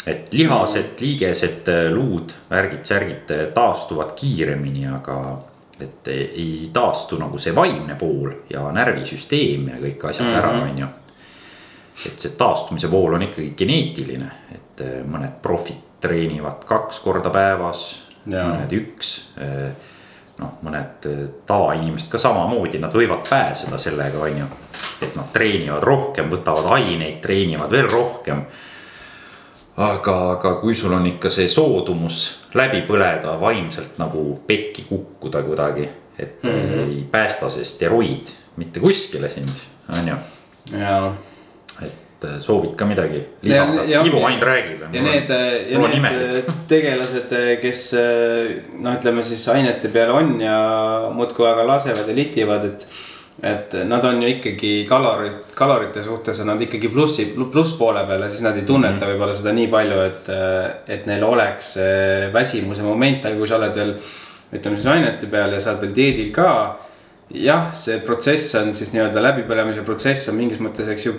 et lihased, liigesed, luud, värgid, särgid taastuvad kiiremini, aga et ei taastu nagu see vaimne pool ja närvisüsteem ja kõik asjad mm -hmm. ära, on ju. et see taastumise pool on ikkagi geneetiline, et mõned profid treenivad kaks korda päevas, mõned üks. noh, mõned tavainimesed ka samamoodi, nad võivad pääseda sellega, on ju. et nad treenivad rohkem, võtavad aineid, treenivad veel rohkem aga, aga kui sul on ikka see soodumus läbi põleda, vaimselt nagu pekki kukkuda kuidagi, et mm -hmm. ei päästa see steroid mitte kuskile sind, on ju. jaa et äh, soovid ka midagi lisada, Ivo ainult räägib. ja need, äh, ja need imelik. tegelased, äh, kes noh, ütleme siis ainete peal on ja muudkui aga lasevad ja litivad, et et nad on ju ikkagi kalorid, kalorite suhtes on nad ikkagi plussi, plusspoole peal ja siis nad ei tunneta mm -hmm. võib-olla seda nii palju, et, et neil oleks väsimuse moment, aga kui sa oled veel. ütleme siis ainete peal ja sa oled veel dieedil ka. jah, see protsess on siis nii-öelda läbipõlemise protsess on mingis mõttes, eks ju,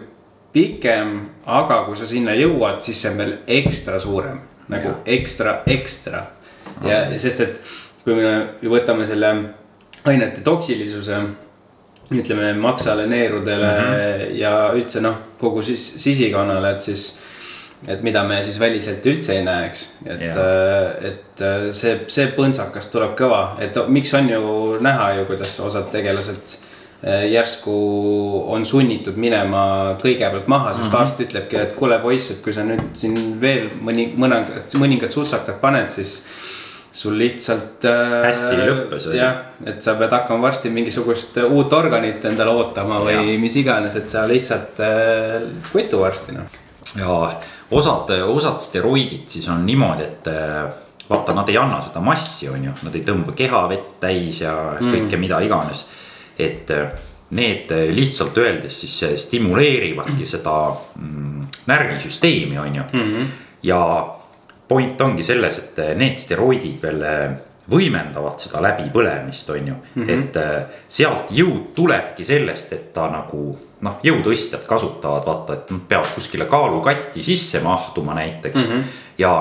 pikem, aga kui sa sinna jõuad, siis see on veel ekstra suurem nagu ja. ekstra, ekstra. ja sest, et kui me võtame selle ainete toksilisuse ütleme maksale, neerudele mm -hmm. ja üldse noh, kogu siis sisikonnale, et siis. et mida me siis väliselt üldse ei näe, eks, et yeah., et see, see põntsakas tuleb kõva, et miks on ju näha ju, kuidas osad tegelased järsku on sunnitud minema kõigepealt maha, sest mm -hmm. arst ütlebki, et kuule poiss, et kui sa nüüd siin veel mõni, mõningad, mõningad sutsakad paned, siis sul lihtsalt äh,. hästi ei lõppe see asi. jah, et sa pead hakkama varsti mingisugust äh, uut organit endale ootama või ja. mis iganes, et sa lihtsalt äh, kutu varsti noh. ja osad, osad steroidid siis on niimoodi, et äh, vaata, nad ei anna seda massi, on ju, nad ei tõmba kehavett täis ja mm. kõike mida iganes. et äh, need lihtsalt öeldes siis stimuleerivadki seda mm, närvisüsteemi, on ju mm. -hmm. ja point ongi selles, et eh, need steroidid veel eh, võimendavad seda läbipõlemist, on ju mm. -hmm. et eh, sealt jõud tulebki sellest, et ta nagu noh, jõutõstjad kasutavad, vaata, et nad peavad kuskile kaalukatti sisse mahtuma näiteks mm. -hmm. ja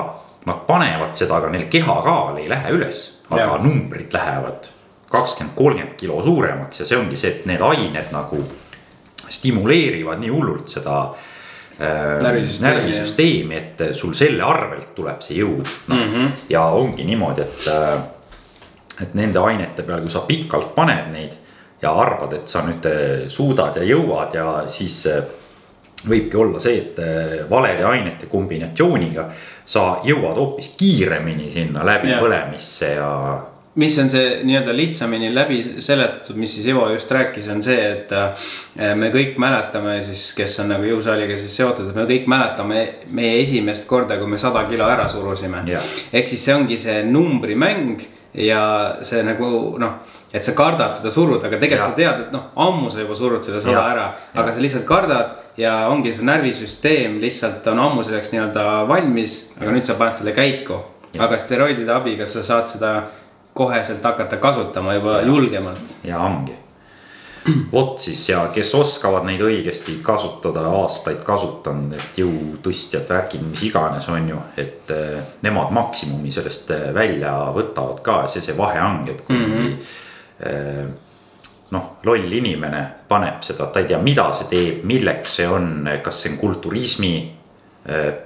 nad panevad seda, aga neil kehakaal ei lähe üles, aga ja. numbrid lähevad kakskümmend, kolmkümmend kilo suuremaks ja see ongi see, et need ained nagu stimuleerivad nii hullult seda äh, Närvisüsteemi, närvisüsteemi, et sul selle arvelt tuleb see jõud no, mm. -hmm. ja ongi niimoodi, et, äh, et nende ainete peal, kui sa pikalt paned neid ja arvad, et sa nüüd äh, suudad ja jõuad ja siis äh, võibki olla see, et valede ainete kombinatsiooniga sa jõuad hoopis kiiremini sinna läbipõlemisse ja mis on see nii-öelda lihtsamini läbi seletatud, mis siis Ivo just rääkis, on see, et äh, me kõik mäletame siis, kes on nagu jõusaaliga siis seotud, et me kõik mäletame meie esimest korda, kui me sada kilo ära surusime ehk siis see ongi see numbrimäng ja see nagu noh, et sa kardad seda suruda, aga tegelikult Jah. sa tead, et noh, ammu sa juba surud selle sada Jah. ära, aga sa lihtsalt kardad ja ongi su närvisüsteem lihtsalt on ammu selleks nii-öelda valmis, aga nüüd sa paned selle käiku. Aga steroidide abiga sa saad seda koheselt hakata kasutama juba julgemalt. ja ongi. vot siis ja kes oskavad neid õigesti kasutada, aastaid kasutanud, et jõutõstjad, värgid, mis iganes, on ju, et eh, nemad maksimumi sellest eh, välja võtavad ka, see, see vahe ongi, et kui mingi eh, noh, loll inimene paneb seda, ta ei tea, mida see teeb, milleks see on, kas see on kulturismi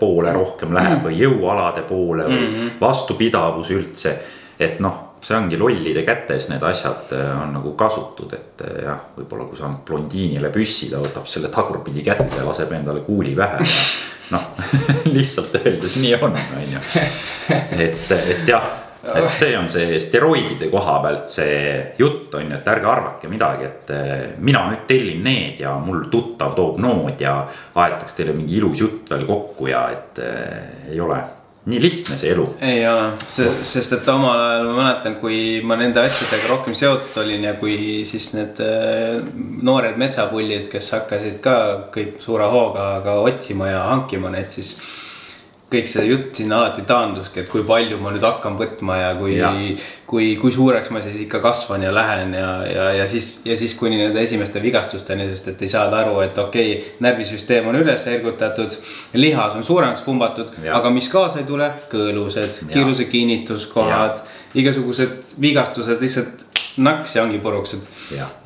poole rohkem läheb või jõualade poole või Mhm. vastupidavus üldse. et noh, see ongi lollide kätes, need asjad eh, on nagu kasutud, et eh, jah, võib-olla kui sa annad blondiinile püssi, ta võtab selle tagurpidi kätte ja laseb endale kuuli pähe ja noh, lihtsalt öeldes nii on, on ju. et, et jah et see on see steroidide koha pealt see jutt on ju, et ärge arvake midagi, et eh, mina nüüd tellin need ja mul tuttav toob nood ja aetaks teile mingi ilus jutt veel kokku ja et ei ole nii lihtne see elu. ei ole, sest et omal ajal ma mäletan, kui ma nende asjadega rohkem seotud olin ja kui siis need äh, noored metsapullid, kes hakkasid ka kõik suure hooga ka otsima ja hankima neid, siis kõik see jutt sinna alati taanduski, et kui palju ma nüüd hakkan võtma ja kui, kui, kui suureks ma siis ikka kasvan ja lähen ja, ja, ja siis, ja siis kuni nende esimeste vigastusteni, sest et ei saada aru, et okei okay,, närvisüsteem on üles ergutatud, lihas on suuremaks pumbatud, aga mis kaasa ei tule, kõõlused, kiiruse kinnituskohad, igasugused vigastused lihtsalt naks ja ongi puruks, et.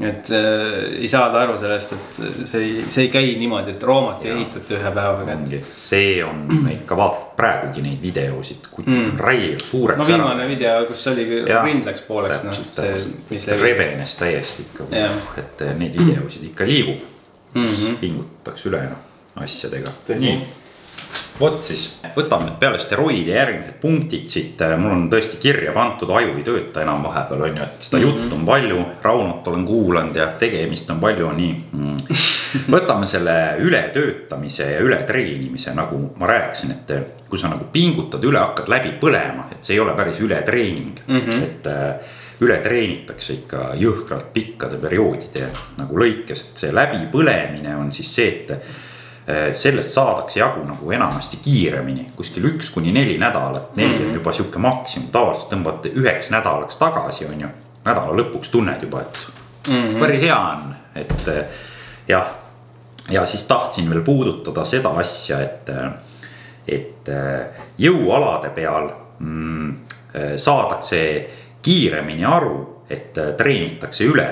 Et äh, ei saada aru sellest, et see ei, see ei käi niimoodi, et roomat ei ehitata ühe päevaga, see on ikka vaatad praegugi neid videosid, kutid Mm. on räigelt suureks no viimane video, kus oli, Jah, rind läks pooleks, noh, ta rebenes täiesti ikka, Jah. et neid videosid ikka liigub mm, Mhm. -hmm. pingutatakse üle noh asjadega. Nii, vot siis võtame peale steroide järgmised punktid siit, mul on tõesti kirja pandud, aju ei tööta enam vahepeal on ju, et seda mm -hmm. juttu on palju, Raunot olen kuulanud ja tegemist on palju, nii mm. võtame selle ületöötamise ja ületreenimise, nagu ma rääkisin, et kui sa nagu pingutad üle, hakkad läbi põlema, et see ei ole päris ületreening mm, -hmm. et äh, üle treenitakse ikka jõhkralt pikkade perioodide nagu lõikes, et see läbipõlemine on siis see, et sellest saadakse jagu nagu enamasti kiiremini, kuskil üks kuni neli nädalat, neli mm -hmm. on juba sihuke maksimum, tavaliselt tõmbate üheks nädalaks tagasi, on ju. nädala lõpuks tunned juba, et mm -hmm. päris hea on, et eh, jah. ja siis tahtsin veel puudutada seda asja, et, et eh, jõualade peal mm, saadakse kiiremini aru, et äh, treenitakse üle.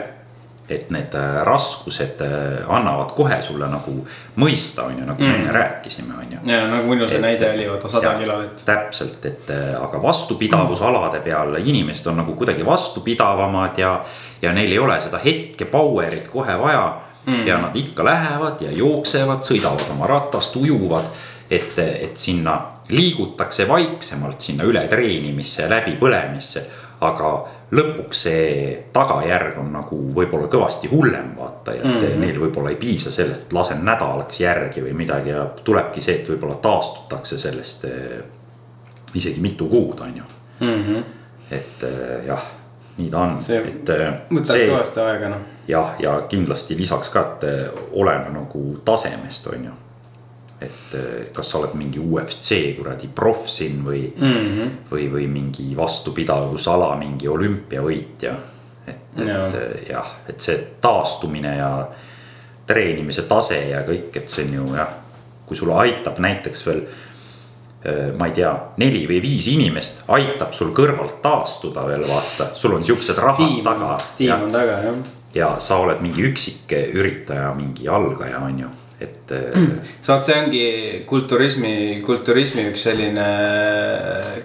Et need äh, raskused äh, annavad kohe sulle nagu mõista, on ju, nagu me Mm. enne rääkisime, on ju. ja nagu minu see Et- näide oli, vaata sada kilo, et. täpselt, et äh, aga vastupidavusalade peal inimesed on nagu kuidagi vastupidavamad ja, ja neil ei ole seda hetke power'it kohe vaja mm. ja nad ikka lähevad ja jooksevad, sõidavad oma ratast, ujuvad. et, et sinna liigutakse vaiksemalt sinna ületreenimisse ja läbipõlemisse, aga lõpuks see tagajärg on nagu võib-olla kõvasti hullem, vaata, et mm. -hmm. neil võib-olla ei piisa sellest, et lasen nädalaks järgi või midagi ja tulebki see, et võib-olla taastutakse sellest eh, isegi mitu kuud, on ju. Mm -hmm. et eh, jah, nii ta on, et eh, võtab kõvasti aega, noh. jah, ja kindlasti lisaks ka, et oleme nagu tasemest, on ju. Et eh, kas sa oled mingi UFC kuradi proff siin või Mm -hmm. või, või mingi vastupidavusala mingi olümpiavõitja. et, et eh, jah, et see taastumine ja treenimise tase ja kõik, et see on ju jah, kui sulle aitab näiteks veel ma ei tea, neli või viis inimest aitab sul kõrvalt taastuda veel vaata, sul on siuksed rahad tiim, taga. tiim on taga jah. ja sa oled mingi üksik üritaja, mingi algaja, on ju, et sa vaat see ongi kulturismi, kulturismi üks selline,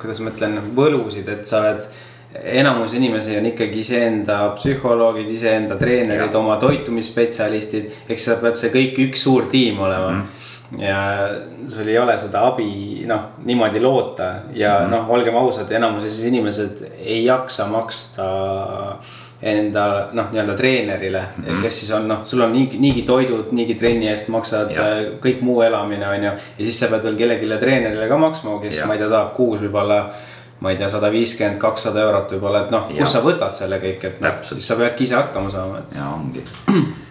kuidas ma ütlen, võlusid, et sa oled enamus inimesi on ikkagi iseenda psühholoogid, iseenda treenerid, oma toitumisspetsialistid, eks sa pead see kõik üks suur tiim olema mm. -hmm ja sul ei ole seda abi noh, niimoodi loota ja mm -hmm. noh, olgem ausad, enamuses inimesed ei jaksa maksta enda noh, nii-öelda treenerile mm, -hmm. kes siis on noh, sul on niigi, niigi toidud, niigi trenni eest maksad. Äh, kõik muu elamine on ju. ja siis sa pead veel kellelegi treenerile ka maksma, kes ja. ma ei tea, tahab kuus võib-olla ma ei tea, sada viiskümmend, kakssada eurot võib-olla, et noh, kust sa võtad selle kõik, et noh, siis sa peadki ise hakkama saama, et. ja ongi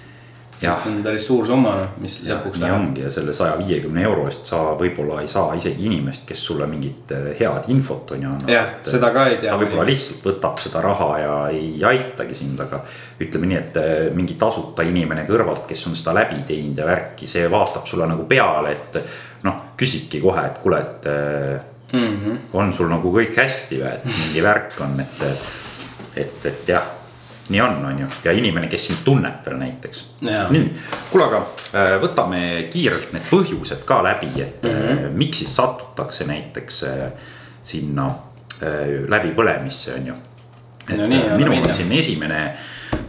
see on päris suur summa, noh, mis ja, lõpuks läheb. ongi ja selle saja viiekümne euro eest sa võib-olla ei saa isegi inimest, kes sulle mingit eh, head infot on ju annab. jah, seda ka ei tea. ta võib-olla lihtsalt võtab seda raha ja ei aitagi sind, aga ütleme nii, et eh, mingi tasuta inimene kõrvalt, kes on seda läbi teinud ja värki, see vaatab sulle nagu peale, et noh, küsibki kohe, et kuule, et mm. -hmm. on sul nagu kõik hästi või, et mingi värk on, et, et, et jah nii on, on ju, ja inimene, kes sind tunneb veel näiteks. nii, kuule, aga äh, võtame kiirelt need põhjused ka läbi, et mm -hmm. miks siis satutakse näiteks äh, sinna läbipõlemisse, on ju. et no nii, minul on siin esimene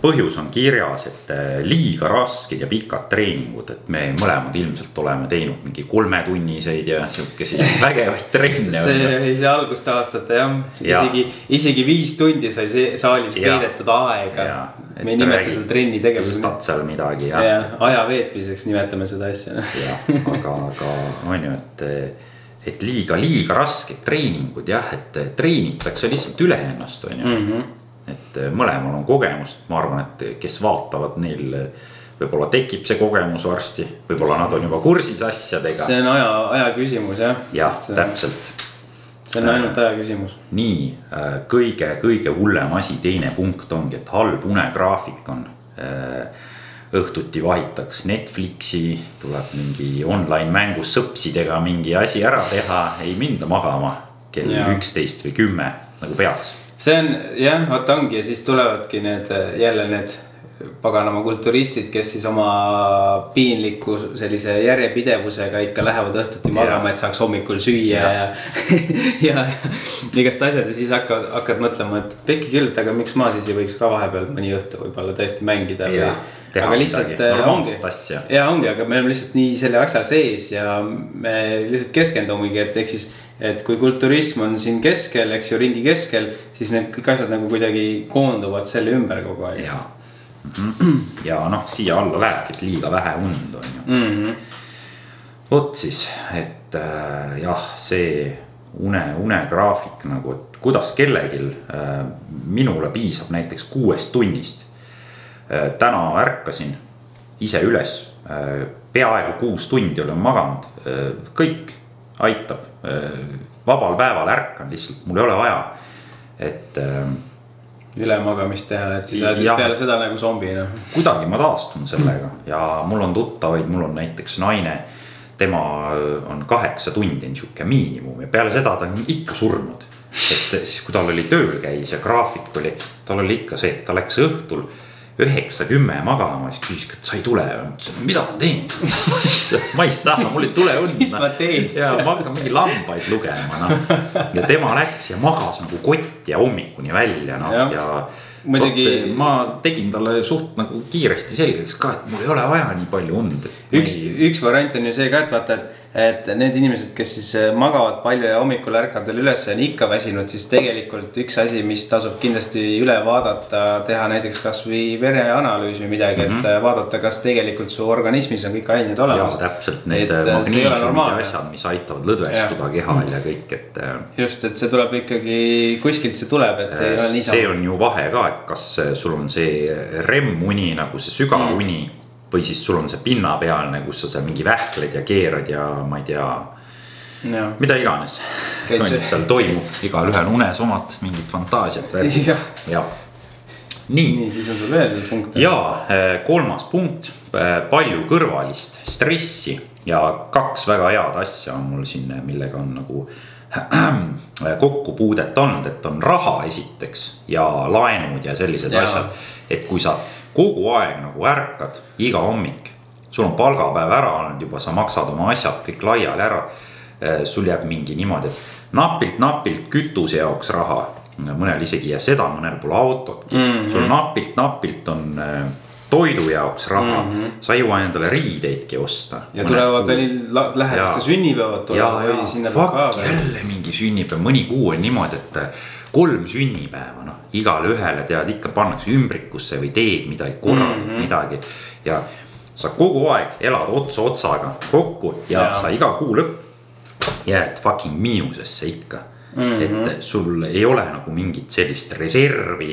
põhjus on kirjas, et äh, liiga rasked ja pikad treeningud, et me mõlemad ilmselt oleme teinud mingi kolmetunniseid ja sihukesi vägevaid trenne. see oli see algustaastate jah ja., isegi, isegi viis tundi sai saalis veedetud aega. me ei nimeta seda trenni tegevuseks. tõstad seal midagi ja, ja. aja veetmiseks nimetame seda asja. jah, aga, aga on ju, et et liiga, liiga rasked treeningud jah, et treenitakse lihtsalt üle ennast, on ju. -hmm et äh, mõlemal on kogemust, ma arvan, et kes vaatavad, neil äh, võib-olla tekib see kogemus varsti, võib-olla nad on juba kursis asjadega. see on aja, aja küsimus jah. jah, täpselt. see on ainult aja küsimus. nii kõige, kõige hullem asi, teine punkt ongi, et halb unegraafik on. õhtuti vahitaks Netflixi, tuleb mingi online mängus sõpsidega mingi asi ära teha, ei minda magama kell üksteist või kümme nagu peaks see on jah, vaata ongi ja siis tulevadki need jälle need paganama kulturistid, kes siis oma piinliku sellise järjepidevusega ikka lähevad õhtuti magama, et saaks hommikul süüa ja, ja, ja, ja igast asjad. Ja siis hakkavad, hakkad mõtlema, et pekki küll, et aga miks ma siis ei võiks ka vahepeal mõni õhtu võib-olla tõesti mängida. aga lihtsalt äh, ongi, ja ongi, aga me oleme lihtsalt nii selle asja sees ja me lihtsalt keskendumegi, et ehk siis et kui kulturism on siin keskel, eks ju, ringi keskel, siis need kõik asjad nagu kuidagi koonduvad selle ümber kogu aeg. ja, mhm. ja noh, siia alla lähebki, et liiga vähe und on ju mm -hmm.. vot siis, et äh, jah, see une, unegraafik nagu, et kuidas kellelgi äh,, minule piisab näiteks kuuest tunnist äh,. täna ärkasin ise üles äh,, peaaegu kuus tundi olen maganud äh,, kõik aitab. Äh, vabal päeval ärkan lihtsalt, mul ei ole vaja, et. Äh, ülemagamist teha, et siis oled peale seda nagu zombi noh. kuidagi ma taastun sellega ja mul on tuttavaid, mul on näiteks naine tema on kaheksa tundi on sihuke miinimum ja peale seda ta on ikka surnud. et siis, kui tal oli tööl käis ja graafik oli, tal oli ikka see, et ta läks õhtul üheksa, kümme magama, siis küsis, et sa ei tule. ma ütlesin, mida ma teen ma ei saa, mul ei tule und. mis ma teen? ja ma hakkan mingi lambaid lugema, noh. ja tema läks ja magas nagu kotti ja hommikuni välja, noh ja, ja muidugi. ma tegin talle suht nagu kiiresti selgeks ka, et mul ei ole vaja nii palju und. üks üks variant on ju see ka, et vaata, et et need inimesed, kes siis äh, magavad palju ja hommikul ärkavad veel üles ja on ikka väsinud, siis tegelikult üks asi, mis tasub kindlasti üle vaadata, teha näiteks kasvõi vereanalüüs või midagi mm, -hmm. et mhm. äh, vaadata, kas tegelikult su organismis on kõik ained olemas. täpselt need äh, magneesiumid ja asjad, mis aitavad lõdvestuda kehal ja kõik, et. just, et see tuleb ikkagi, kuskilt see tuleb, et see ei ole niisama. see on ju vahe ka, et kas sul on see REM-uni nagu see sügav mm. uni või siis sul on see pinnapealne, kus sa seal mingi vähkled ja keerad ja ma ei tea. mida iganes, seal toimub, igalühel unes omad mingid fantaasiad. jah ja. nii. nii, siis on sul veel see punkt. ja eh, kolmas punkt, eh, palju kõrvalist stressi ja kaks väga head asja on mul siin, millega on nagu kokkupuudet olnud, et on raha esiteks ja laenud ja sellised ja. asjad. et kui sa kogu aeg nagu ärkad, iga hommik, sul on palgapäev ära olnud juba, sa maksad oma asjad kõik laiali ära. sul jääb mingi niimoodi, et napilt-napilt kütuse jaoks raha, mõnel isegi ja seda, mõnel pole autotki mm, -hmm. sul napilt-napilt on toidu jaoks raha mm, -hmm. sa ei jõua endale riideidki osta. ja tulevad veel lähedaste sünnipäevad tulevad. ja, ja fuck jälle mingi sünnipäev, mõni kuu on niimoodi, et äh, kolm sünnipäeva, noh, igale ühele tead ikka pannakse ümbrikusse või teed midagi, korraldad mm -hmm. midagi. ja sa kogu aeg elad ots otsaga kokku ja, ja. sa iga kuu lõpp jääd fucking miinusesse ikka mm. -hmm. et sul ei ole nagu mingit sellist reservi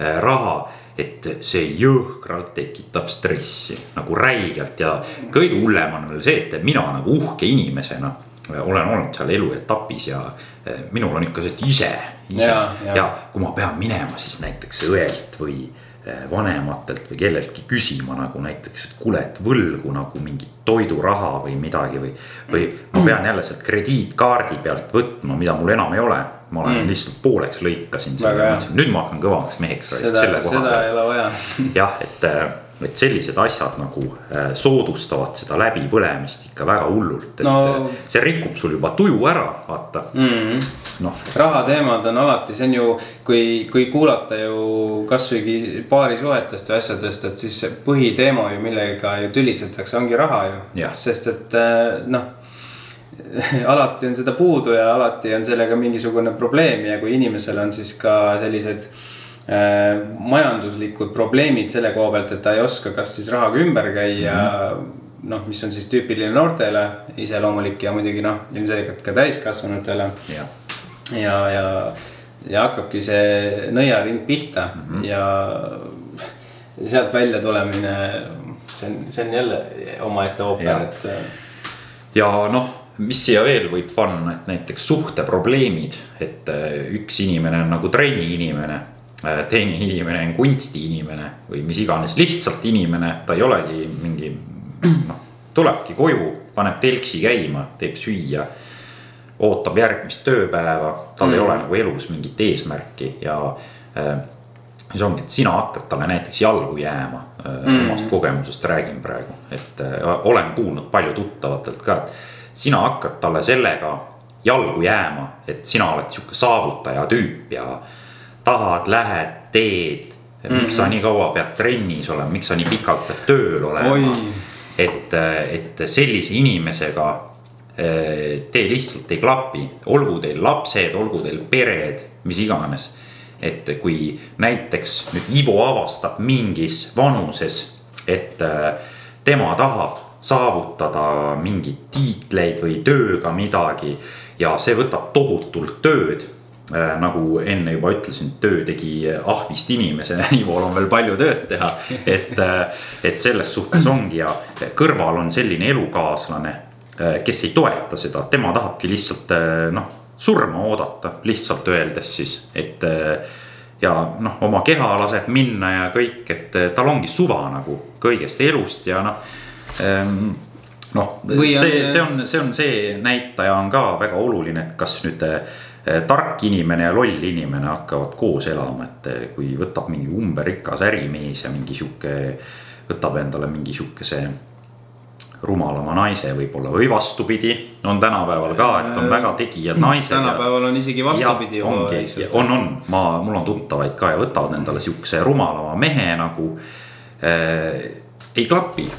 äh, raha et see jõhkralt tekitab stressi nagu räigelt ja kõige hullem on veel see, et mina nagu uhke inimesena olen olnud seal eluetapis ja eh, minul on ikka see, et ise, ise ja, ja. ja kui ma pean minema siis näiteks õelt või eh, vanematelt või kelleltki küsima nagu näiteks, et kuule, et võlgu nagu mingit toiduraha või midagi või. või ma pean jälle sealt krediitkaardi pealt võtma, mida mul enam ei ole ma olen mm. lihtsalt pooleks lõikasin selle, mõtlesin, nüüd ma hakkan kõvaks meheks. seda, seda ei ole vaja. jah, et, äh, et sellised asjad nagu äh, soodustavad seda läbipõlemist ikka väga hullult, et no. Äh, see rikub sul juba tuju ära, vaata mm.. noh. rahateemad on alati, see on ju, kui, kui kuulata ju kasvõi paarisuhetest või asjadest, et siis põhiteema ju, millega ju tülitsetakse, ongi raha ju. sest et noh alati on seda puudu ja alati on sellega mingisugune probleem ja kui inimesel on siis ka sellised äh, majanduslikud probleemid selle koha pealt, et ta ei oska, kas siis rahaga ümber käia mm. -hmm. noh, mis on siis tüüpiline noortele iseloomulik ja muidugi noh, ilmselgelt ka täiskasvanutele. ja, ja, ja, ja hakkabki see nõiaring pihta mm -hmm. ja sealt välja tulemine, see on, see on jälle omaette ooper, et. ja noh mis siia veel võib panna, et näiteks suhteprobleemid, et äh, üks inimene on nagu trenni inimene äh, teine inimene on kunsti inimene või mis iganes, lihtsalt inimene, ta ei olegi mingi noh, tulebki koju, paneb telksi käima, teeb süüa. ootab järgmist tööpäeva, tal mm. ei ole nagu elus mingit eesmärki ja äh, siis ongi, et sina hakkad talle näiteks jalgu jääma mm. omast kogemusest räägin praegu, et olen kuulnud palju tuttavatelt ka, et sina hakkad talle sellega jalgu jääma, et sina oled sihuke saavutaja tüüp ja tahad, lähed, teed. miks mm -hmm. sa mhm. nii kaua pead trennis olema, miks sa nii pikalt pead tööl olema? et, et sellise inimesega eh, te lihtsalt ei klapi, olgu teil lapsed, olgu teil pered, mis iganes. et kui näiteks nüüd Ivo avastab mingis vanuses, et eh, tema tahab saavutada mingeid tiitleid või tööga midagi. ja see võtab tohutult tööd äh, nagu enne juba ütlesin, töö tegi ahvist inimese, Ivol on veel palju tööd teha. et, äh, et selles suhtes ongi ja kõrval on selline elukaaslane, äh, kes ei toeta seda, tema tahabki lihtsalt noh, surma oodata, lihtsalt öeldes siis, et ja noh, oma keha laseb minna ja kõik, et tal ongi suva nagu kõigest elust ja noh noh, see, see on, see on see näitaja on ka väga oluline, et kas nüüd eh, tark inimene ja loll inimene hakkavad koos elama, et eh, kui võtab mingi umberikas ärimees ja mingi sihuke. võtab endale mingi sihukese rumalama naise võib-olla või vastupidi, on tänapäeval ka, et on väga tegijad naised. tänapäeval on isegi vastupidi. ongi, on, on, ma, mul on tuttavaid ka ja võtavad endale sihukese rumalama mehe nagu äh,. ei klapi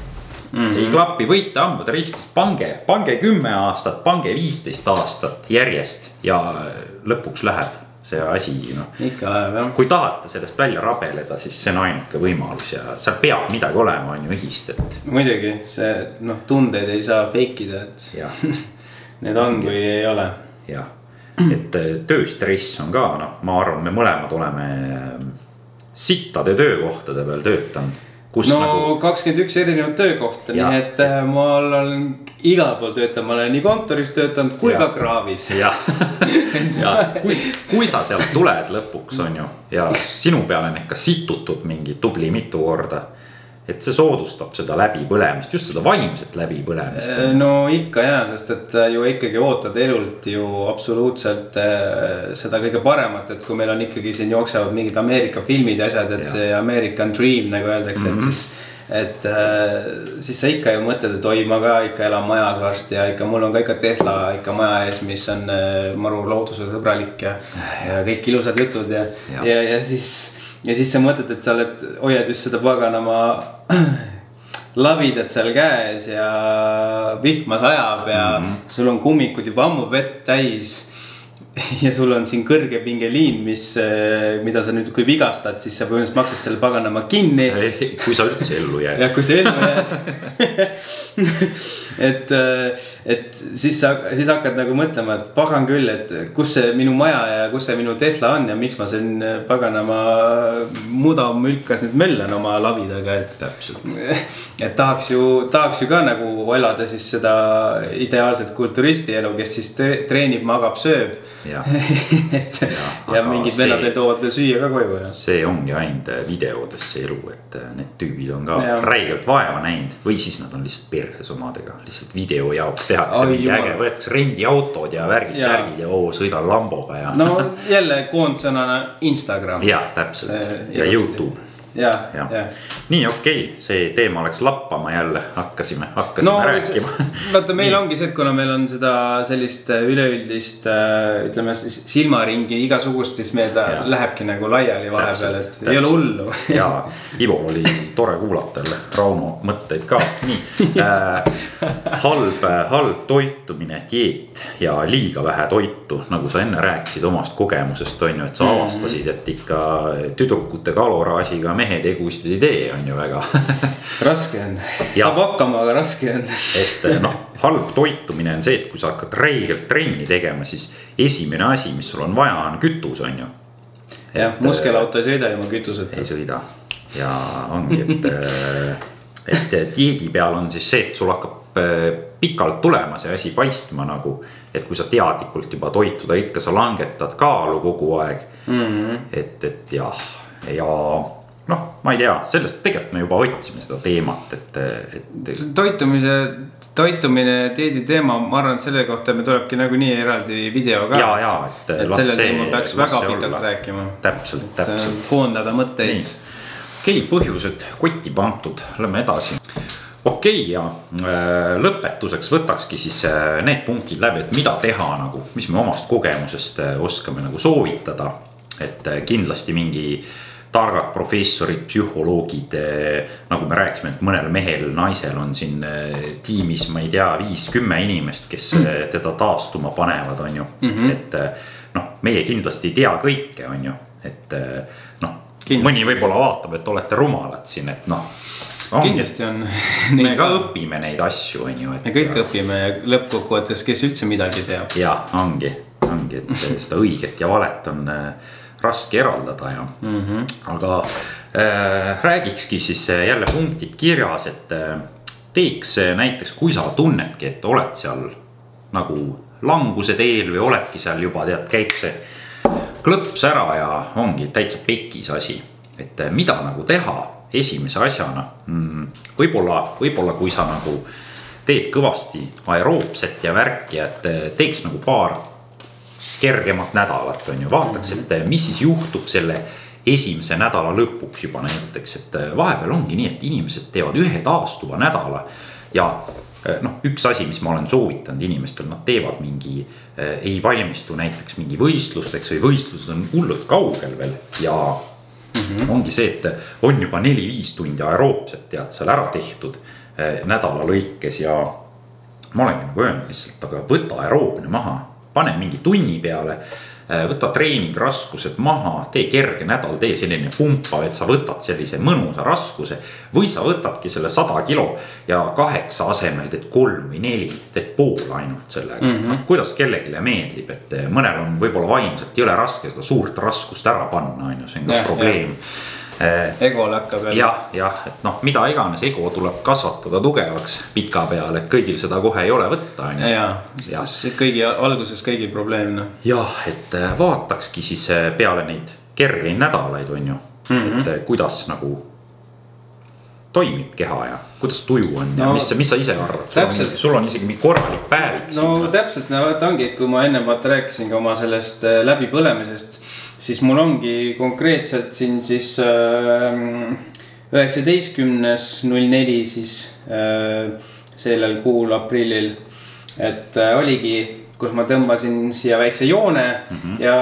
mm. -hmm. ei klapi, võite hambad ristis, pange, pange kümme aastat, pange viisteist aastat järjest ja lõpuks läheb see asi, noh. ikka läheb jah. kui tahate sellest välja rabeleda, siis see on ainuke võimalus ja seal peab midagi olema, on ju ühist, et. muidugi see noh, tundeid ei saa fake ida, et need on, kui ei ole. jah, et äh, tööstress on ka noh, ma arvan, me mõlemad oleme äh, sittade töökohtade peal töötanud no nagu... kakskümmend üks erinevat töökohta, nii et äh, ma olen igal pool töötanud, ma olen nii kontoris töötanud kui ja. ka kraavis. jah, ja kui, kui sa sealt tuled lõpuks on ju ja sinu peale on ikka situtud mingi tubli mitu korda. Et see soodustab seda läbipõlemist, just seda vaimset läbipõlemist. no ikka ja, sest et ju ikkagi ootad elult ju absoluutselt äh, seda kõige paremat, et kui meil on ikkagi siin jooksevad mingid Ameerika filmid ja asjad, et ja. see American dream nagu öeldakse mm, -hmm. et mhm. siis et äh, siis sa ikka ju mõtled, et oi, ma ka ikka elan majas varsti ja ikka mul on ka ikka Tesla ikka maja ees, mis on äh, maru loodusesõbralik ja, ja kõik ilusad jutud ja, ja, ja, ja siis ja siis sa mõtled, et sa oled, hoiad just seda paganama labidat seal käes ja vihma sajab ja mm -hmm. sul on kummikud juba ammu vett täis ja sul on siin kõrgepingeliin, mis, eh, mida sa nüüd, kui vigastad, siis sa põhimõtteliselt maksad selle paganama kinni. kui sa üldse ellu jääd. jah, kui sa ellu jääd et, eh, et siis sa, siis hakkad nagu mõtlema, et pagan küll, et kus see minu maja ja kus see minu Tesla on ja miks ma siin eh, paganama mudamülkas nüüd möllan oma labidaga, et. täpselt. et tahaks ju, tahaks ju ka nagu elada siis seda ideaalset kulturisti elu, kes siis treenib, magab, sööb et ja, ja mingid vennad veel toovad veel süüa ka koju ja. see ongi ainult videodes see elu, et äh, need tüübid on ka ja. räigelt vaeva näinud või siis nad on lihtsalt perses omadega, lihtsalt video jaoks tehakse mingi äge, võetakse rendiautod ja värgid-särgid ja oo sõidan Lamboga ja. no jälle koondsõnana Instagram. jah, täpselt ja Youtube ja, ja, ja.. nii okei okay., see teema läks lappama jälle, hakkasime, hakkasime no, rääkima. vaata, meil ongi see, et kuna meil on seda sellist äh, üleüldist äh, ütleme siis silmaringi igasugust, siis meil ta ja. lähebki nagu laiali vahepeal, et täpselt. ei ole hullu ja Ivol oli tore kuulata jälle Rauno mõtteid ka, nii äh, halb, halb toitumine, dieet ja liiga vähe toitu, nagu sa enne rääkisid omast kogemusest on ju, et sa mhm. avastasid, et ikka tüdrukute kaloraažiga mehetegusid ei tee, on ju väga raske on, saab hakkama, aga raske on et noh, halb toitumine on see, et kui sa hakkad räigelt trenni tegema, siis esimene asi, mis sul on vaja, on kütus, on ju. jah, muskelauto ei sõida ilma kütuseta. ei sõida ja ongi, et et dieedi peal on siis see, et sul hakkab pikalt tulema see asi paistma nagu. et kui sa teadlikult juba toituda ikka, sa langetad kaalu kogu aeg mm. -hmm. et, et jah, ja noh, ma ei tea, sellest tegelikult me juba võtsime seda teemat, et, et. toitumise, toitumine, dieedi teema, ma arvan, et selle kohta me tulebki nagunii eraldi video ka. ja, ja, et. et sellel teemal peaks väga pikalt olla. rääkima. täpselt, täpselt. koondada mõtteid. okei okay,, põhjused kotti pandud, lähme edasi okei okay, ja äh, lõpetuseks võtakski siis äh, need punktid läbi, et mida teha nagu, mis me omast kogemusest äh, oskame nagu soovitada. et kindlasti mingi äh, targad professorid, psühholoogid. Eh, nagu me rääkisime, et mõnel mehel, naisel on siin eh, tiimis, ma ei tea, viis-kümme inimest, kes mm. teda taastuma panevad, on ju mm, -hmm. et noh, meie kindlasti ei tea kõike, on ju, et noh. mõni võib-olla vaatab, et olete rumalad siin, et noh kindlasti on. me ka õpime neid asju, on ju. me kõik õpime ja lõppkokkuvõttes, kes üldse midagi teab. ja ongi, ongi, et seda õiget ja valet on raske eraldada ja mm, -hmm. aga äh, räägikski siis äh, jälle punktid kirjas, et äh, teeks äh, näiteks, kui sa tunnedki, et oled seal nagu languse teel või oledki seal juba tead, käib see klõps ära ja ongi täitsa pekis asi. et äh, mida nagu teha esimese asjana mm,, võib-olla, võib-olla kui sa nagu teed kõvasti aeroobset ja värki, et teeks nagu paar kergemat nädalat, on ju, vaataks, et eh, mis siis juhtub selle esimese nädala lõpuks juba näiteks, et eh, vahepeal ongi nii, et inimesed teevad ühe taastuva nädala. ja eh, noh, üks asi, mis ma olen soovitanud inimestel, nad teevad mingi, ei valmistu näiteks mingi võistlusteks või võistlused on hullult kaugel veel ja mm. -hmm. ongi see, et on juba neli-viis tundi aeroobset tead seal ära tehtud nädala lõikes ja ma olengi nagu öelnud lihtsalt, aga võta aeroobne maha pane mingi tunni peale. Äh, võta treeningraskused maha, tee kerge nädal, tee selline pumpav, et sa võtad sellise mõnusa raskuse. või sa võtadki selle sada kilo ja kaheksa asemel teed kolm või neli, teed pool ainult sellega mm. -hmm. kuidas kellelegi meeldib, et mõnel on võib-olla vaimselt jõle raske seda suurt raskust ära panna, on ju, see on ka probleem ja egole hakkab jälle. jah, jah, et noh, mida iganes ego tuleb kasvatada tugevaks pika peale, et kõigil seda kohe ei ole võtta, on ju. ja, ja kõigi alguses kõigil probleem noh. jah, et eh, vaatakski siis eh, peale neid kergeid nädalaid, on ju mm, -hmm. et kuidas nagu toimib keha ja kuidas tuju on ja No, mis, mis sa ise arvad? täpselt. sul on isegi mingi korralik päevik no siin. täpselt, no vaata ongi, et kui ma ennem vaata rääkisin ka oma sellest äh, läbipõlemisest, siis mul ongi konkreetselt siin siis äh, üheksateistkümnes null neli siis äh, sellel kuul aprillil. et äh, oligi, kus ma tõmbasin siia väikse joone mm -hmm. ja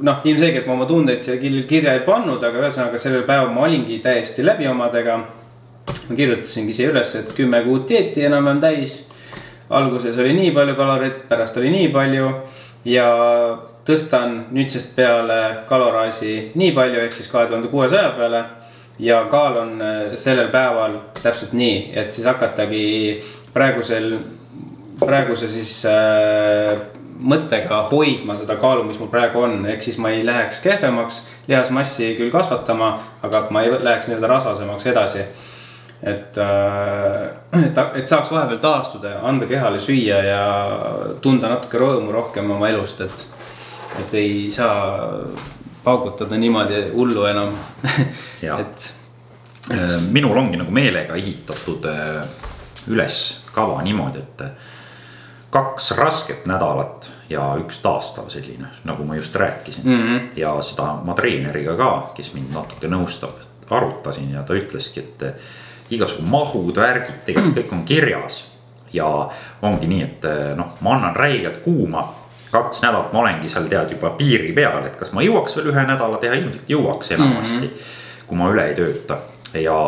noh, ilmselgelt ma oma tundeid siia kir- kirja ei pannud, aga ühesõnaga sellel päeval ma olingi täiesti läbi omadega. ma kirjutasingi siia üles, et kümme kuud dieeti enam-vähem täis alguses oli nii palju kaloreid, pärast oli nii palju ja tõstan nüüdsest peale kaloraaži nii palju, ehk siis kahe tuhande kuuesaja peale. ja kaal on äh, sellel päeval täpselt nii, et siis hakatagi praegusel, praeguse siis äh, mõttega hoidma seda kaalu, mis mul praegu on, ehk siis ma ei läheks kehvemaks, lihasmassi küll kasvatama, aga ma ei läheks nii-öelda rasvasemaks edasi et, äh, et, et saaks vahepeal taastuda anda kehale süüa ja tunda natuke rõõmu rohkem oma elust, et. Et ei saa paugutada niimoodi hullu enam Jaa. et Äh, minul ongi nagu meelega ehitatud äh, üles kava niimoodi, et äh, kaks rasket nädalat ja üks taastav selline, nagu ma just rääkisin mm. Mhm. ja seda ma treeneriga ka, kes mind natuke nõustab, arutasin ja ta ütleski, et igasugu mahud, värgid, tegelikult kõik on kirjas. ja ongi nii, et noh, ma annan räigelt kuuma kaks nädalat ma olengi seal tead juba piiri peal, et kas ma jõuaks veel ühe nädala teha, ilmselt jõuaks enamasti mm. -hmm. kui ma üle ei tööta ja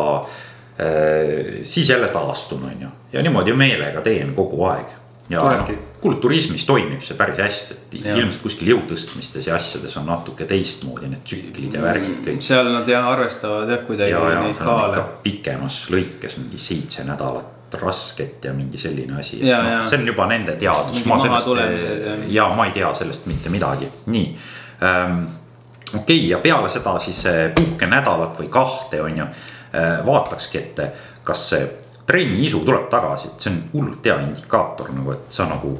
äh, siis jälle taastun, on ju, ja niimoodi meelega teen kogu aeg. ja noh, kulturismis toimib see päris hästi, et Jaa. ilmselt kuskil jõutõstmistes ja asjades on natuke teistmoodi need tsüklid ja värgid kõik. seal nad jah arvestavad jah kuidagi ja, ja neid kaale pikemas lõikes mingi seitse nädalat rasket ja mingi selline asi. No, see on juba nende teadus, ma sellest ja- ma ei tea sellest mitte midagi, nii ähm, okei okay, ja peale seda siis äh, puhkenädalat või kahte on ju äh, vaatakski, et äh, kas see trenni isu tuleb tagasi, et see on hullult hea indikaator nagu, et sa nagu.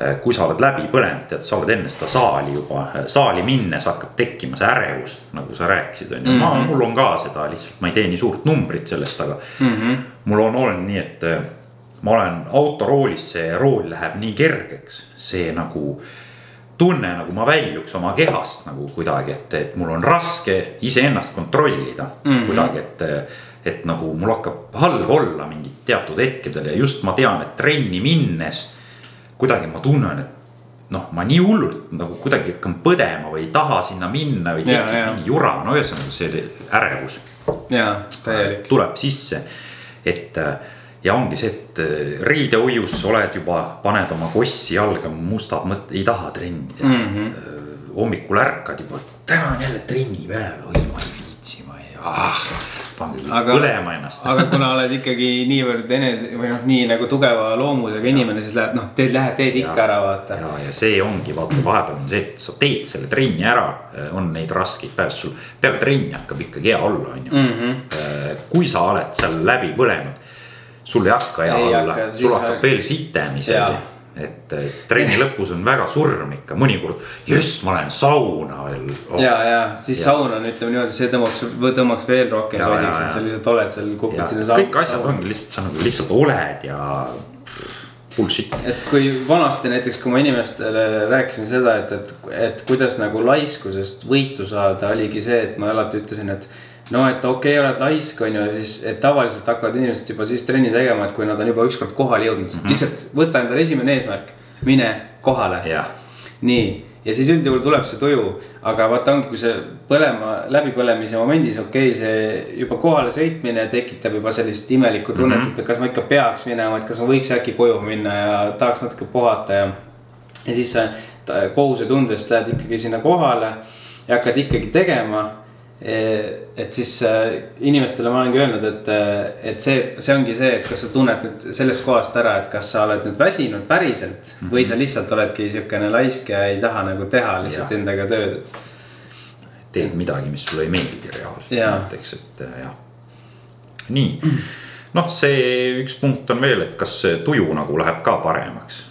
äh, kui sa oled läbi põlenud, tead, sa oled enne seda saali juba, saali minnes hakkab tekkima see ärevus, nagu sa rääkisid, on ju, ma, Mhm. mul on ka seda lihtsalt, ma ei tee nii suurt numbrit sellest, aga mm. -hmm. Mul on olnud nii, et äh, ma olen autoroolis, see rool läheb nii kergeks, see nagu tunne, nagu ma väljuks oma kehast nagu kuidagi, et, et mul on raske iseennast kontrollida mm. -hmm. kuidagi, et. et nagu mul hakkab halb olla mingid teatud hetkedel ja just ma tean, et trenni minnes kuidagi ma tunnen, et noh, ma nii hullult nagu kuidagi hakkan põdema või ei taha sinna minna või tekib mingi jura, no ühesõnaga see ärevus ja täielik. tuleb sisse. Et äh, ja ongi see, et äh, riidehoius oled juba, paned oma kossi jalga, mustad mõtted, ei taha trenni teha mm. -hmm. hommikul ärkad juba, täna on jälle trennipäev, oi ma ei viitsi, ah. pange põlema ennast. aga kuna oled ikkagi niivõrd enese või noh, nii nagu tugeva loomusega inimene, siis lähed noh, teed, lähed, teed ikka ära, vaata. ja, ja see ongi vaata vahepeal on see, et sa teed selle trenni ära, on neid raskeid päevi, sul peale trenni hakkab ikkagi hea olla, on ju. Mhm. kui sa oled seal läbi põlenud, sul ei hakka hea Ei olla sul hakkab veel sitem isegi. Et trenni lõpus on väga surm ikka, mõnikord, jess, ma lähen sauna veel oh. ja, ja siis Ja. saun on, ütleme niimoodi, see tõmbaks, tõmbaks veel rohkem sodiks, et sa lihtsalt oled seal, kukud sinna sauna. kõik asjad ongi lihtsalt, sa nagu lihtsalt oled ja bullshit. et kui vanasti näiteks, kui ma inimestele rääkisin seda, et, et, et kuidas nagu laiskusest võitu saada, oligi see, et ma alati ütlesin, et. No et okei okay,, oled laisk, on ju, siis, et tavaliselt hakkavad inimesed juba siis trenni tegema, et kui nad on juba ükskord kohale jõudnud mm, Mhm. -hmm. lihtsalt võta endale esimene eesmärk, mine kohale. nii, ja siis üldjuhul tuleb see tuju, aga vaata ongi, kui see põlema, läbipõlemise momendis, okei okay,, see juba kohale sõitmine tekitab juba sellist imelikku tunnet mm, Mhm. -hmm. et kas ma ikka peaks minema, et kas ma võiks äkki koju minna ja tahaks natuke puhata ja. ja siis sa kohusetundest lähed ikkagi sinna kohale ja hakkad ikkagi tegema. Et siis äh, inimestele ma olengi öelnud, et, et see, see ongi see, et kas sa tunned nüüd sellest kohast ära, et kas sa oled nüüd väsinud päriselt mm -hmm. või sa lihtsalt oledki siukene laisk ja ei taha nagu teha lihtsalt Jah. endaga tööd, et. teed midagi, mis sulle ei meeldi reaalselt näiteks, et jah. nii, noh, see üks punkt on veel, et kas tuju nagu läheb ka paremaks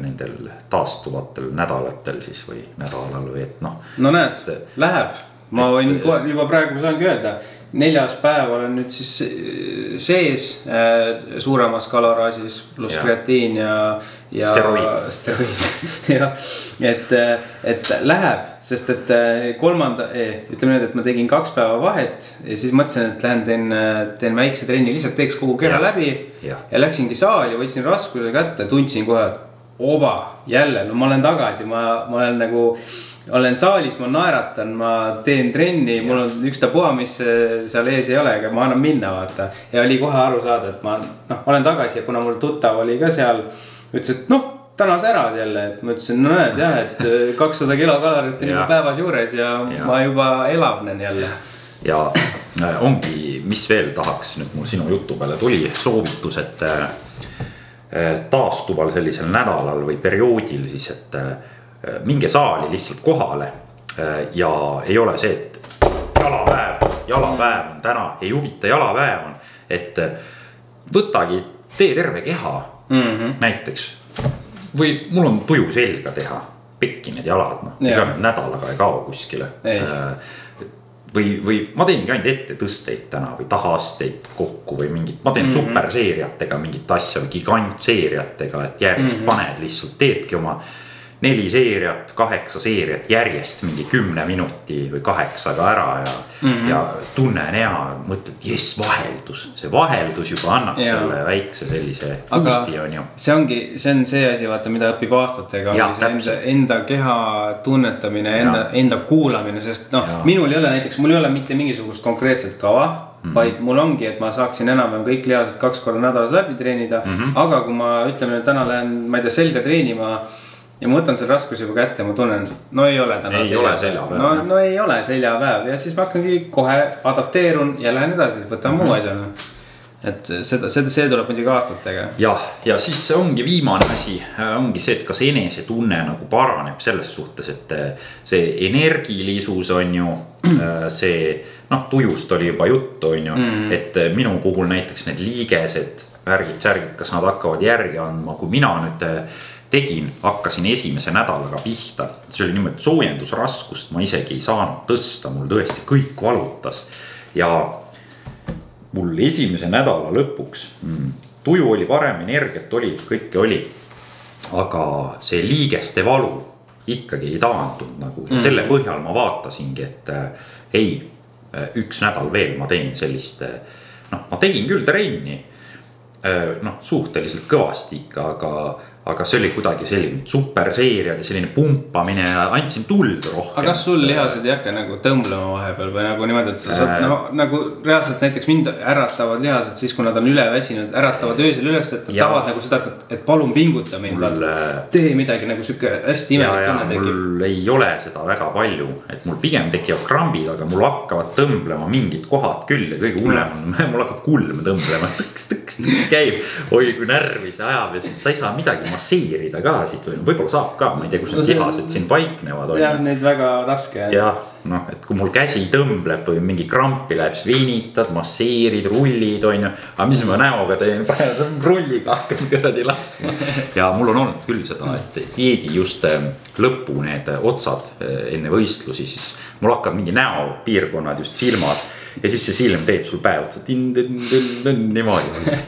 nendel taastuvatel nädalatel siis või nädalal või et noh. no näed läheb ma võin kohe juba praegu saangi öelda neljas päev olen nüüd siis äh, sees äh, suuremas kaloraažis pluss Ja. kreatiin ja, ja Steroid. steroid jah, et, et läheb, sest et äh, kolmanda, ütleme nüüd, et ma tegin kaks päeva vahet ja siis mõtlesin, et lähen teen, teen väikse trenni, lihtsalt teeks kogu keha Ja. läbi. Jah. ja läksingi saali, võtsin raskuse kätte, tundsin kohe, et oba, jälle, no ma olen tagasi, ma, ma olen nagu olen saalis, ma naeratan, ma teen trenni, mul on ükstapuha, mis äh, seal ees ei ole, aga ma annan minna, vaata. ja oli kohe aru saada, et ma noh, olen tagasi ja kuna mul tuttav oli ka seal, ütles, et noh, täna särad jälle, et ma ütlesin, no näed jah, et äh, kakssada kilokalorit on juba päevas juures ja, Ja. ma juba elavnen jälle. ja äh, ongi, mis veel tahaks nüüd mul sinu jutu peale tuli, soovitus, et äh, äh, taastuval sellisel nädalal või perioodil siis, et minge saali lihtsalt kohale. äh, ja ei ole see, et jalapäev, jalapäev on täna, ei huvita, jalapäev on, et äh, võtagi, tee terve keha Mm -hmm. näiteks. või mul on tuju selga teha, pekki need jalad, noh, ega need nädalaga ei kao kuskile. Äh, või, või ma teengi ainult ettetõsteid täna või tahaasteid kokku või mingit, ma teen mm. -hmm. superseeriatega mingit asja või gigantseeriatega, et järjest mm. -hmm. paned lihtsalt, teedki oma. Neli seeriat, kaheksa seeriat järjest mingi kümne minuti või kaheksaga ära ja mm. -hmm. ja tunne on hea, mõtled, jess, vaheldus, see vaheldus juba annab Jaa. selle väikse sellise Aga- boost'i on ju. see ongi, see on see asi, vaata, mida õpib aastatega, enda, enda keha tunnetamine, enda enda kuulamine, sest noh minul ei ole näiteks, mul ei ole mitte mingisugust konkreetset kava mm.. Mhm. vaid mul ongi, et ma saaksin enam-vähem kõik lihased kaks korda nädalas läbi treenida mm. -hmm. aga kui ma ütleme täna lähen, ma ei tea, selga treenima ja ma võtan selle raskuse juba kätte ma tunnen, no ei ole täna Ei ole seljapäev, no no ei ole seljapäev ja siis ma hakkangi kohe adapteerun ja lähen edasi, võtan Mhm. muu asja. et seda, seda, see tuleb muidugi aastatega jah, ja siis see ongi viimane asi, ongi see, et kas enesetunne nagu paraneb selles suhtes, et äh, see energilisus on ju äh, see noh, tujust oli juba juttu, on ju mm, Mhm. -hmm. et äh, minu puhul näiteks need liigesed, värgid, särgid, kas nad hakkavad järgi andma, kui mina nüüd äh, tegin, hakkasin esimese nädalaga pihta, see oli niimoodi, soojendusraskust ma isegi ei saanud tõsta, mul tõesti kõik valutas ja mul esimese nädala lõpuks mm, tuju oli parem, energiat oli, kõike oli. aga see liigeste valu ikkagi ei taandunud nagu ja Mm. selle põhjal ma vaatasingi, et äh, ei, üks nädal veel ma teen sellist äh, noh, ma tegin küll trenni äh, noh, suhteliselt kõvasti ikka, aga, aga see oli kuidagi selline superseeriad ja selline pumpamine ja andsin tuld rohkem. aga kas sul lihased ei hakka nagu tõmblema vahepeal või nagu niimoodi, et sa saad Äh. no, nagu reaalselt näiteks mind äratavad lihased siis, kui nad on üle väsinud, äratavad öösel üles, et nad Jaa. tahavad nagu seda, et, palun pinguta mind Mul, tee midagi nagu sihuke hästi ja, imelik ja tunne tekib. mul ei ole seda väga palju, et mul pigem tekivad krambid, aga mul hakkavad tõmblema mingid kohad küll ja kõige hullem on, mul hakkab kulm tõmblema, tõks, tõks, tõks käib. oi kui närvi see ajab ja siis sa ei saa midagi masseerida ka siit või võib-olla saab ka, ma ei tea, kus need lihased siin paiknevad. jah, neid väga raske. jah, noh, et kui mul käsi tõmbleb või mingi krampi läheb, siis venitad, masseerid, rullid, on ju. aga mis ma näoga teen, panen rulliga hakkan kuradi laskma. ja mul on olnud küll seda, et dieedi just eh, lõpu need otsad eh, enne võistlusi, siis mul hakkab mingi näopiirkonnad just silmad ja siis see silm teeb sul päev otsa tin-tin-tin-tin niimoodi.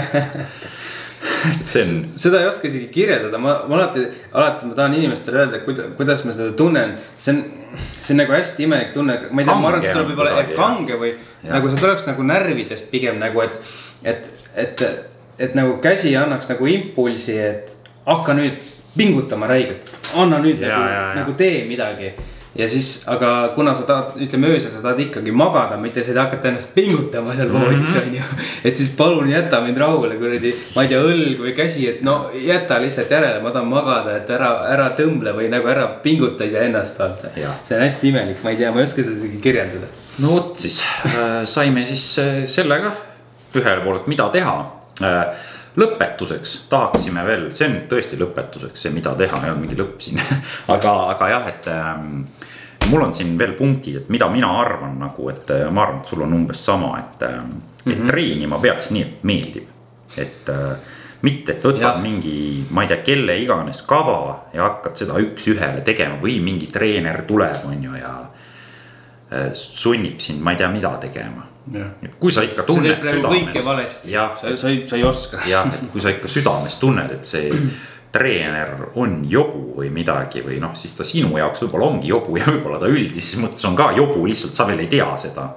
see on seda ei oska isegi kirjeldada, ma, ma alati, alati ma tahan inimestele öelda, kuidas, kuidas ma seda tunnen. see on, see on nagu hästi imelik tunne, ma ei tea, ma arvan, et see tuleb võib-olla kange või Jah. nagu see tuleks nagu närvidest pigem nagu, et, et, et, et nagu käsi annaks nagu impulsi, et hakka nüüd pingutama räigelt, anna nüüd Ja, nagu, ja, ja. nagu tee midagi ja siis, aga kuna sa tahad, ütleme öösel sa tahad ikkagi magada, mitte sa ei taha hakata ennast pingutama seal Mhm. voodis on ju. et siis palun jäta mind rahule kuradi, ma ei tea, õlg või käsi, et no jäta lihtsalt järele, ma tahan magada, et ära, ära tõmble või nagu ära pinguta iseennast, vaata see on hästi imelik, ma ei tea, ma ei oska seda isegi kirjeldada. no vot siis äh, saime siis äh, sellega ühel pool, et mida teha äh, lõpetuseks tahaksime veel, see on tõesti lõpetuseks see, mida teha, ei olnud mingi lõpp siin. aga, aga jah, et ähm, mul on siin veel punktid, et mida mina arvan nagu, et äh, ma arvan, et sul on umbes sama, et mm, -hmm. et treenima peaks nii, et meeldib. et äh, mitte, et võtad ja. mingi, ma ei tea, kelle iganes kava ja hakkad seda üks-ühele tegema või mingi treener tuleb, on ju, ja sunnib sind, ma ei tea, mida tegema. Jah. kui sa ikka tunned südames. valesti, jah, sa, sa ei, sa ei oska. jah, et kui sa ikka südames tunned, et see treener on jobu või midagi või noh, siis ta sinu jaoks võib-olla ongi jobu ja võib-olla ta üldises mõttes on ka jobu, lihtsalt sa veel ei tea seda.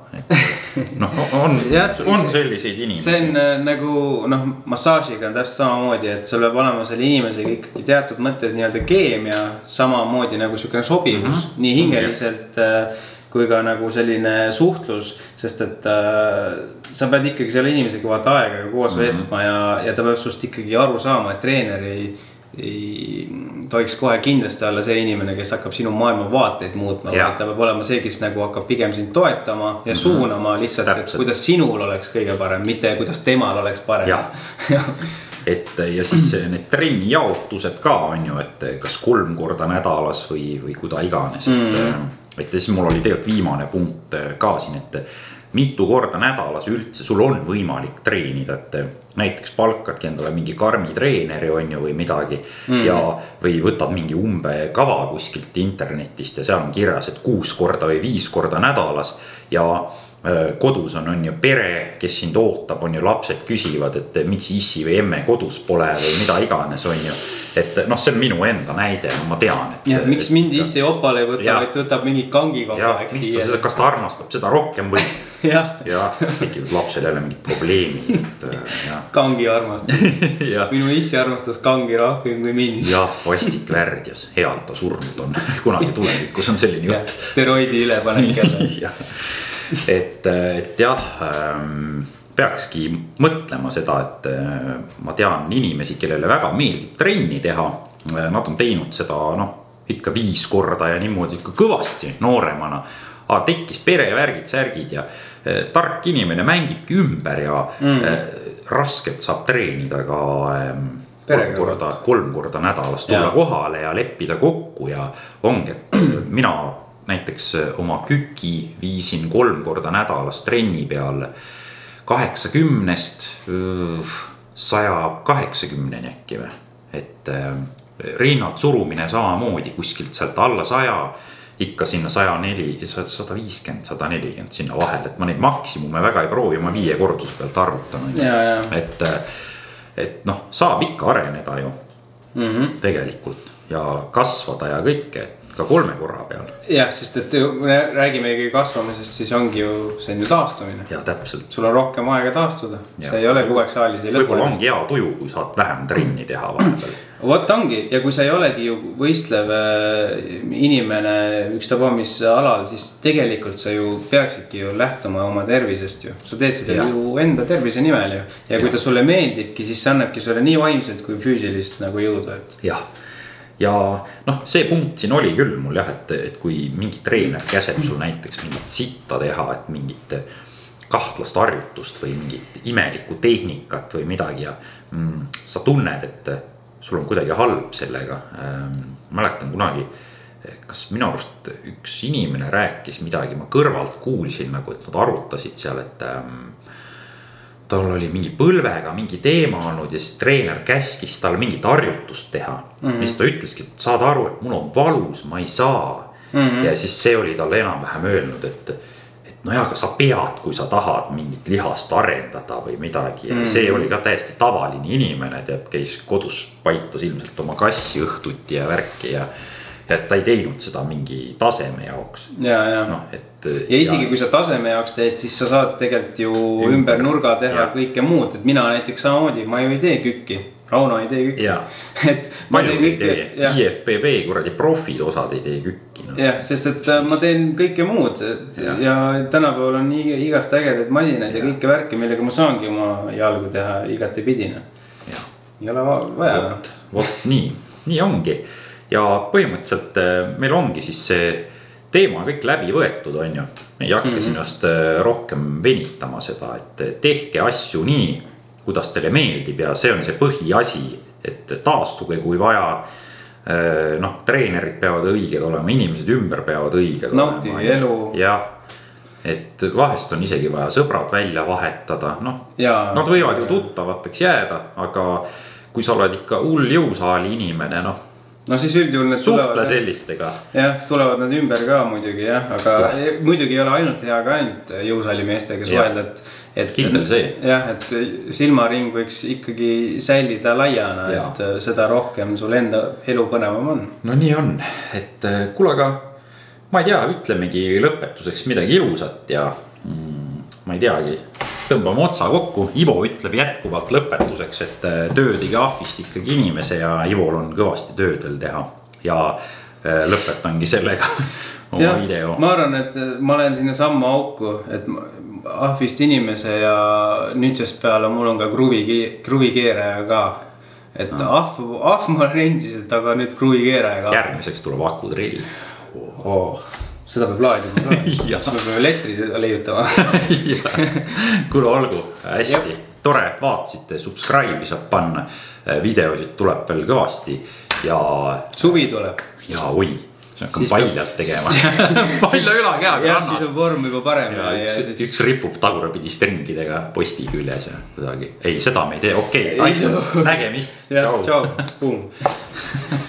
noh, on, on selliseid inimesi. see on äh, nagu noh, massaažiga on täpselt samamoodi, et sul peab olema selle inimesega ikkagi teatud mõttes nii-öelda keemia, samamoodi nagu siukene sobivus mm, Mhm. -hmm. nii hingeliselt äh, kui ka nagu selline suhtlus, sest et äh, sa pead ikkagi selle inimesega vaata aega koos mm. -hmm. veetma ja, ja ta peab sinust ikkagi aru saama, et treener ei ei tohiks kohe kindlasti olla see inimene, kes hakkab sinu maailmavaateid muutma, vaid ta peab olema see, kes nagu hakkab pigem sind toetama ja suunama lihtsalt, et kuidas sinul oleks kõige parem, mitte kuidas temal oleks parem et ja siis need trenni jaotused ka on ju, et kas kolm korda nädalas või, või kuida iganes, et Mhm. Et ja siis mul oli tegelikult viimane punkt ka siin, et mitu korda nädalas üldse sul on võimalik treenida, et näiteks palkadki endale mingi karmi treeneri on ju või midagi mm.. ja, või võtad mingi umbekava kuskilt internetist ja seal on kirjas, et kuus korda või viis korda nädalas ja äh, kodus on, on ju pere, kes sind ootab, on ju lapsed küsivad, et miks issi või emme kodus pole või mida iganes, on ju. et noh, see on minu enda näide, ma tean. ja miks mind issi opale ei võta, vaid võtab mingi kangi kogu aeg siia. kas ta armastab seda rohkem või jah, ja tekivad lapsel jälle mingid probleemid, et äh, jah. kangi armastab. minu issi armastas kangi rohkem kui mind. jah, vastik värdjas, hea, et ta surnud on, kunagi tulevikus on selline jutt. steroidi ülepanek jälle. et, et jah ähm, peakski mõtlema seda, et äh, ma tean inimesi, kellele väga meeldib trenni teha. Nad on teinud seda noh, ikka viis korda ja niimoodi ikka kõvasti nooremana. aga tekkis perevärgid, särgid ja äh, tark inimene mängibki ümber ja mm. äh, raskelt saab treenida ka ähm, kolm korda kolm korda nädalas tulla Jaa. kohale ja leppida kokku ja ongi, et mina näiteks oma küki viisin kolm korda nädalas trenni peal kaheksakümnest saja kaheksakümneni äkki või, et rinnalt surumine samamoodi kuskilt sealt alla saja ikka sinna saja neli, sada viiskümmend, sada nelikümmend sinna vahele, et ma neid maksimume väga ei proovi, ma viie korduse pealt arvutan. et, et noh, saab ikka areneda ju mm. -hmm. tegelikult ja kasvada ja kõike, et ka kolme korra peal jah, sest et ju- me räägimegi kasvamisest, siis ongi ju, see on ju taastumine. ja täpselt. sul on rohkem aega taastuda, sa ei ole kogu aeg saalis ja võib-olla ongi hea tuju, kui saad vähem trenni teha vahepeal. vot ongi ja kui sa ei olegi ju võistlev äh, inimene ükstapuha mis alal, siis tegelikult sa ju peaksidki ju lähtuma oma tervisest ju. sa teed seda Jah. ju enda tervise nimel ju. ja kui Jah. ta sulle meeldibki, siis see annabki sulle nii vaimselt kui füüsilist nagu jõudu, et. jah, ja noh, see punkt siin oli küll mul jah, et, et kui mingi treener käseb sul näiteks mingit sitta teha, et mingit kahtlast harjutust või mingit imelikku tehnikat või midagi ja mm, sa tunned, et sul on kuidagi halb sellega ähm,. mäletan kunagi, kas minu arust üks inimene rääkis midagi, ma kõrvalt kuulsin nagu, et nad arutasid seal, et ähm, tal oli mingi põlvega mingi teema olnud ja siis treener käskis tal mingit harjutust teha mm. -hmm. siis ta ütleski, et saad aru, et mul on valus, ma ei saa mm. -hmm. ja siis see oli talle enam-vähem öelnud, et, et nojah, aga sa pead, kui sa tahad mingit lihast arendada või midagi ja mm. -hmm. see oli ka täiesti tavaline inimene, tead, käis kodus, paitas ilmselt oma kassi õhtuti ja värki ja. Ja et ta ei teinud seda mingi taseme jaoks, ja, ja noh, et. ja isegi kui sa taseme jaoks teed, siis sa saad tegelikult ju Ümber. ümber nurga teha Jah. kõike muud, et mina näiteks samamoodi, ma ju ei tee kükki. Rauno ei tee kükki et ma teen paljud ei tee, IFBB kuradi profid, osad ei tee kükki no.. jah, sest et äh, ma teen kõike muud et, Jah. ja tänapäeval on igast ägedaid masinaid ja, ja kõike värki, millega ma saangi oma jalgu teha igatepidi noh. ei ole va- vaja noh. vot nii, nii ongi ja põhimõtteliselt äh, meil ongi siis see teema kõik läbi võetud, on ju. me ei hakka mm -hmm. sinust äh, rohkem venitama seda, et tehke asju nii, kuidas teile meeldib ja see on see põhiasi, et taastuge, kui vaja. noh, treenerid peavad õiged olema, inimesed ümber peavad õiged Nautige olema. elu. jah, et vahest on isegi vaja sõbrad välja vahetada, noh Nad võivad ju tuttavateks jääda, aga kui sa oled ikka hull jõusaali inimene, noh. No siis üldjuhul need suhtle tulevad, sellistega. jah, tulevad nad ümber ka muidugi jah, aga ja. muidugi ei ole ainult hea ka ainult jõusaali meestega Jah. suhelda, et. et Kindel see. jah, et silmaring võiks ikkagi säilida laiana, et äh, seda rohkem sul enda elu põnevam on. no nii on, et äh, kuule, aga ma ei tea, ütlemegi lõpetuseks midagi ilusat ja mm, ma ei teagi. Tõmbame otsa kokku, Ivo ütleb jätkuvalt lõpetuseks, et äh, töö tegi ahvist ikkagi inimese ja Ivol on kõvasti tööd veel teha ja äh, lõpetangi sellega oma jah, video. ma arvan, et ma olen sinnasamma auku, et ahvist inimese ja nüüdsest peale mul on ka kruvi, kruvikeeraja ka. et ahv, ahv ma olen endiselt, aga nüüd kruvikeeraja ka. järgmiseks tuleb akudrill. oh,. Seda peab laadima ka, siis me peame elektri leiutama. kuule, olgu, hästi, tore, et vaatasite, subscribe'i saab panna. videosid tuleb veel kõvasti ja, suvi tuleb. ja oi, Siis paljalt tegema. palja ülakehaga jah, siis on vorm juba parem. Ja ja, üks, siis üks. ripub tagurpidi stringidega posti küljes ja kuidagi, ei, seda me ei tee, okei Ei, okay,, nägemist. tšau,